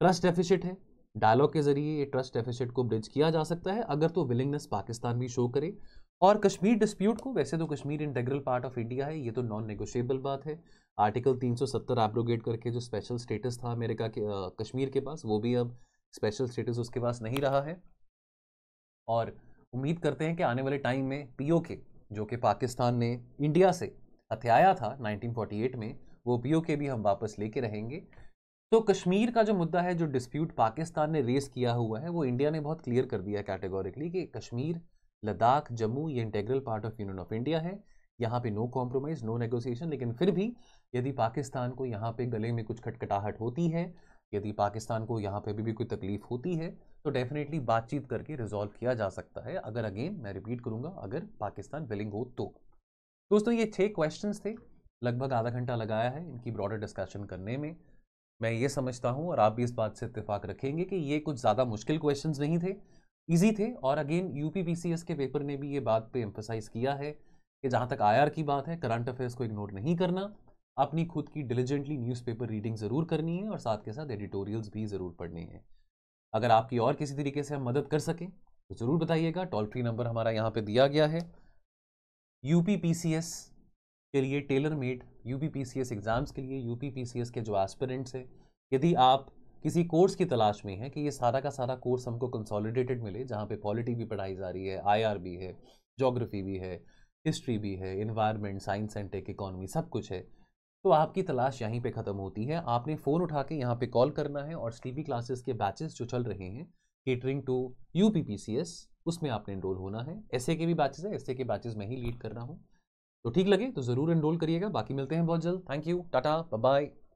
ट्रस्ट डेफिसिट है। डायलॉग के ज़रिए ये ट्रस्ट डेफिसिट को ब्रिज किया जा सकता है अगर तो विलिंगनेस पाकिस्तान भी शो करे। और कश्मीर डिस्प्यूट को वैसे तो Kashmir integral part of India है ये तो नॉन नेगोशिएबल बात है। आर्टिकल 370 एब्रोगेट करके जो स्पेशल स्टेटस था अमेरिका के आ, कश्मीर के पास वो भी अब स्पेशल स्टेटस उसके पास नहीं रहा है। और उम्मीद करते हैं कि आने वाले टाइम में पीओके जो कि पाकिस्तान ने इंडिया से हथियाया था 1948 में वो पीओके भी हम वापस लेके रहेंगे। तो कश्मीर का जो मुद्दा है जो डिस्प्यूट पाकिस्तान ने रेस किया हुआ है वो इंडिया ने बहुत क्लियर कर दिया कैटेगोरिकली कि कश्मीर लद्दाख जम्मू ये integral part of union of India है। यहाँ पे नो कॉम्प्रोमाइज़ नो नेगोशिएशन लेकिन फिर भी यदि पाकिस्तान को यहाँ पे गले में कुछ खटखटाहट होती है यदि पाकिस्तान को यहाँ पे भी, भी कोई तकलीफ़ होती है तो डेफिनेटली बातचीत करके रिजॉल्व किया जा सकता है। अगर अगेन मैं रिपीट करूँगा अगर पाकिस्तान विलिंग हो तो। दोस्तों ये छः क्वेश्चन थे लगभग आधा घंटा लगाया है इनकी ब्रॉडर डिस्कशन करने में। मैं ये समझता हूँ और आप भी इस बात से इतफाक रखेंगे कि ये कुछ ज़्यादा मुश्किल क्वेश्चन नहीं थे ईजी थे और अगेन यूपी के पेपर ने भी ये बात पे एम्फोसाइज किया है कि जहाँ तक आईआर की बात है करंट अफेयर्स को इग्नोर नहीं करना। अपनी खुद की डिलीजेंटली न्यूज़पेपर रीडिंग ज़रूर करनी है और साथ के साथ एडिटोरियल्स भी ज़रूर पढ़ने हैं। अगर आपकी और किसी तरीके से हम मदद कर सकें तो ज़रूर बताइएगा। टोल फ्री नंबर हमारा यहाँ पे दिया गया है। यूपी के लिए टेलर मेड यूपी एग्ज़ाम्स के लिए यूपी के जो एस्पिरेंट्स हैं, यदि आप किसी कोर्स की तलाश में हैं कि ये सारा का सारा कोर्स हमको कंसोलिडेटेड मिले, जहाँ पे पॉलिटी भी पढ़ाई जा रही है आईआर भी है जोग्राफी भी है हिस्ट्री भी है environment science and tech economy सब कुछ है तो आपकी तलाश यहीं पे ख़त्म होती है। आपने फ़ोन उठा के यहाँ पे कॉल करना है और स्टीपी क्लासेस के बैचेस जो चल रहे हैं केटरिंग टू यूपीपीसीएस उसमें आपने इनरोल होना है। एस के भी बैचेस है एस के बैचेस मैं ही लीड कर रहा हूँ। तो ठीक लगे तो ज़रूर एनरोल करिएगा। बाकी मिलते हैं बहुत जल्द। Thank you tata bye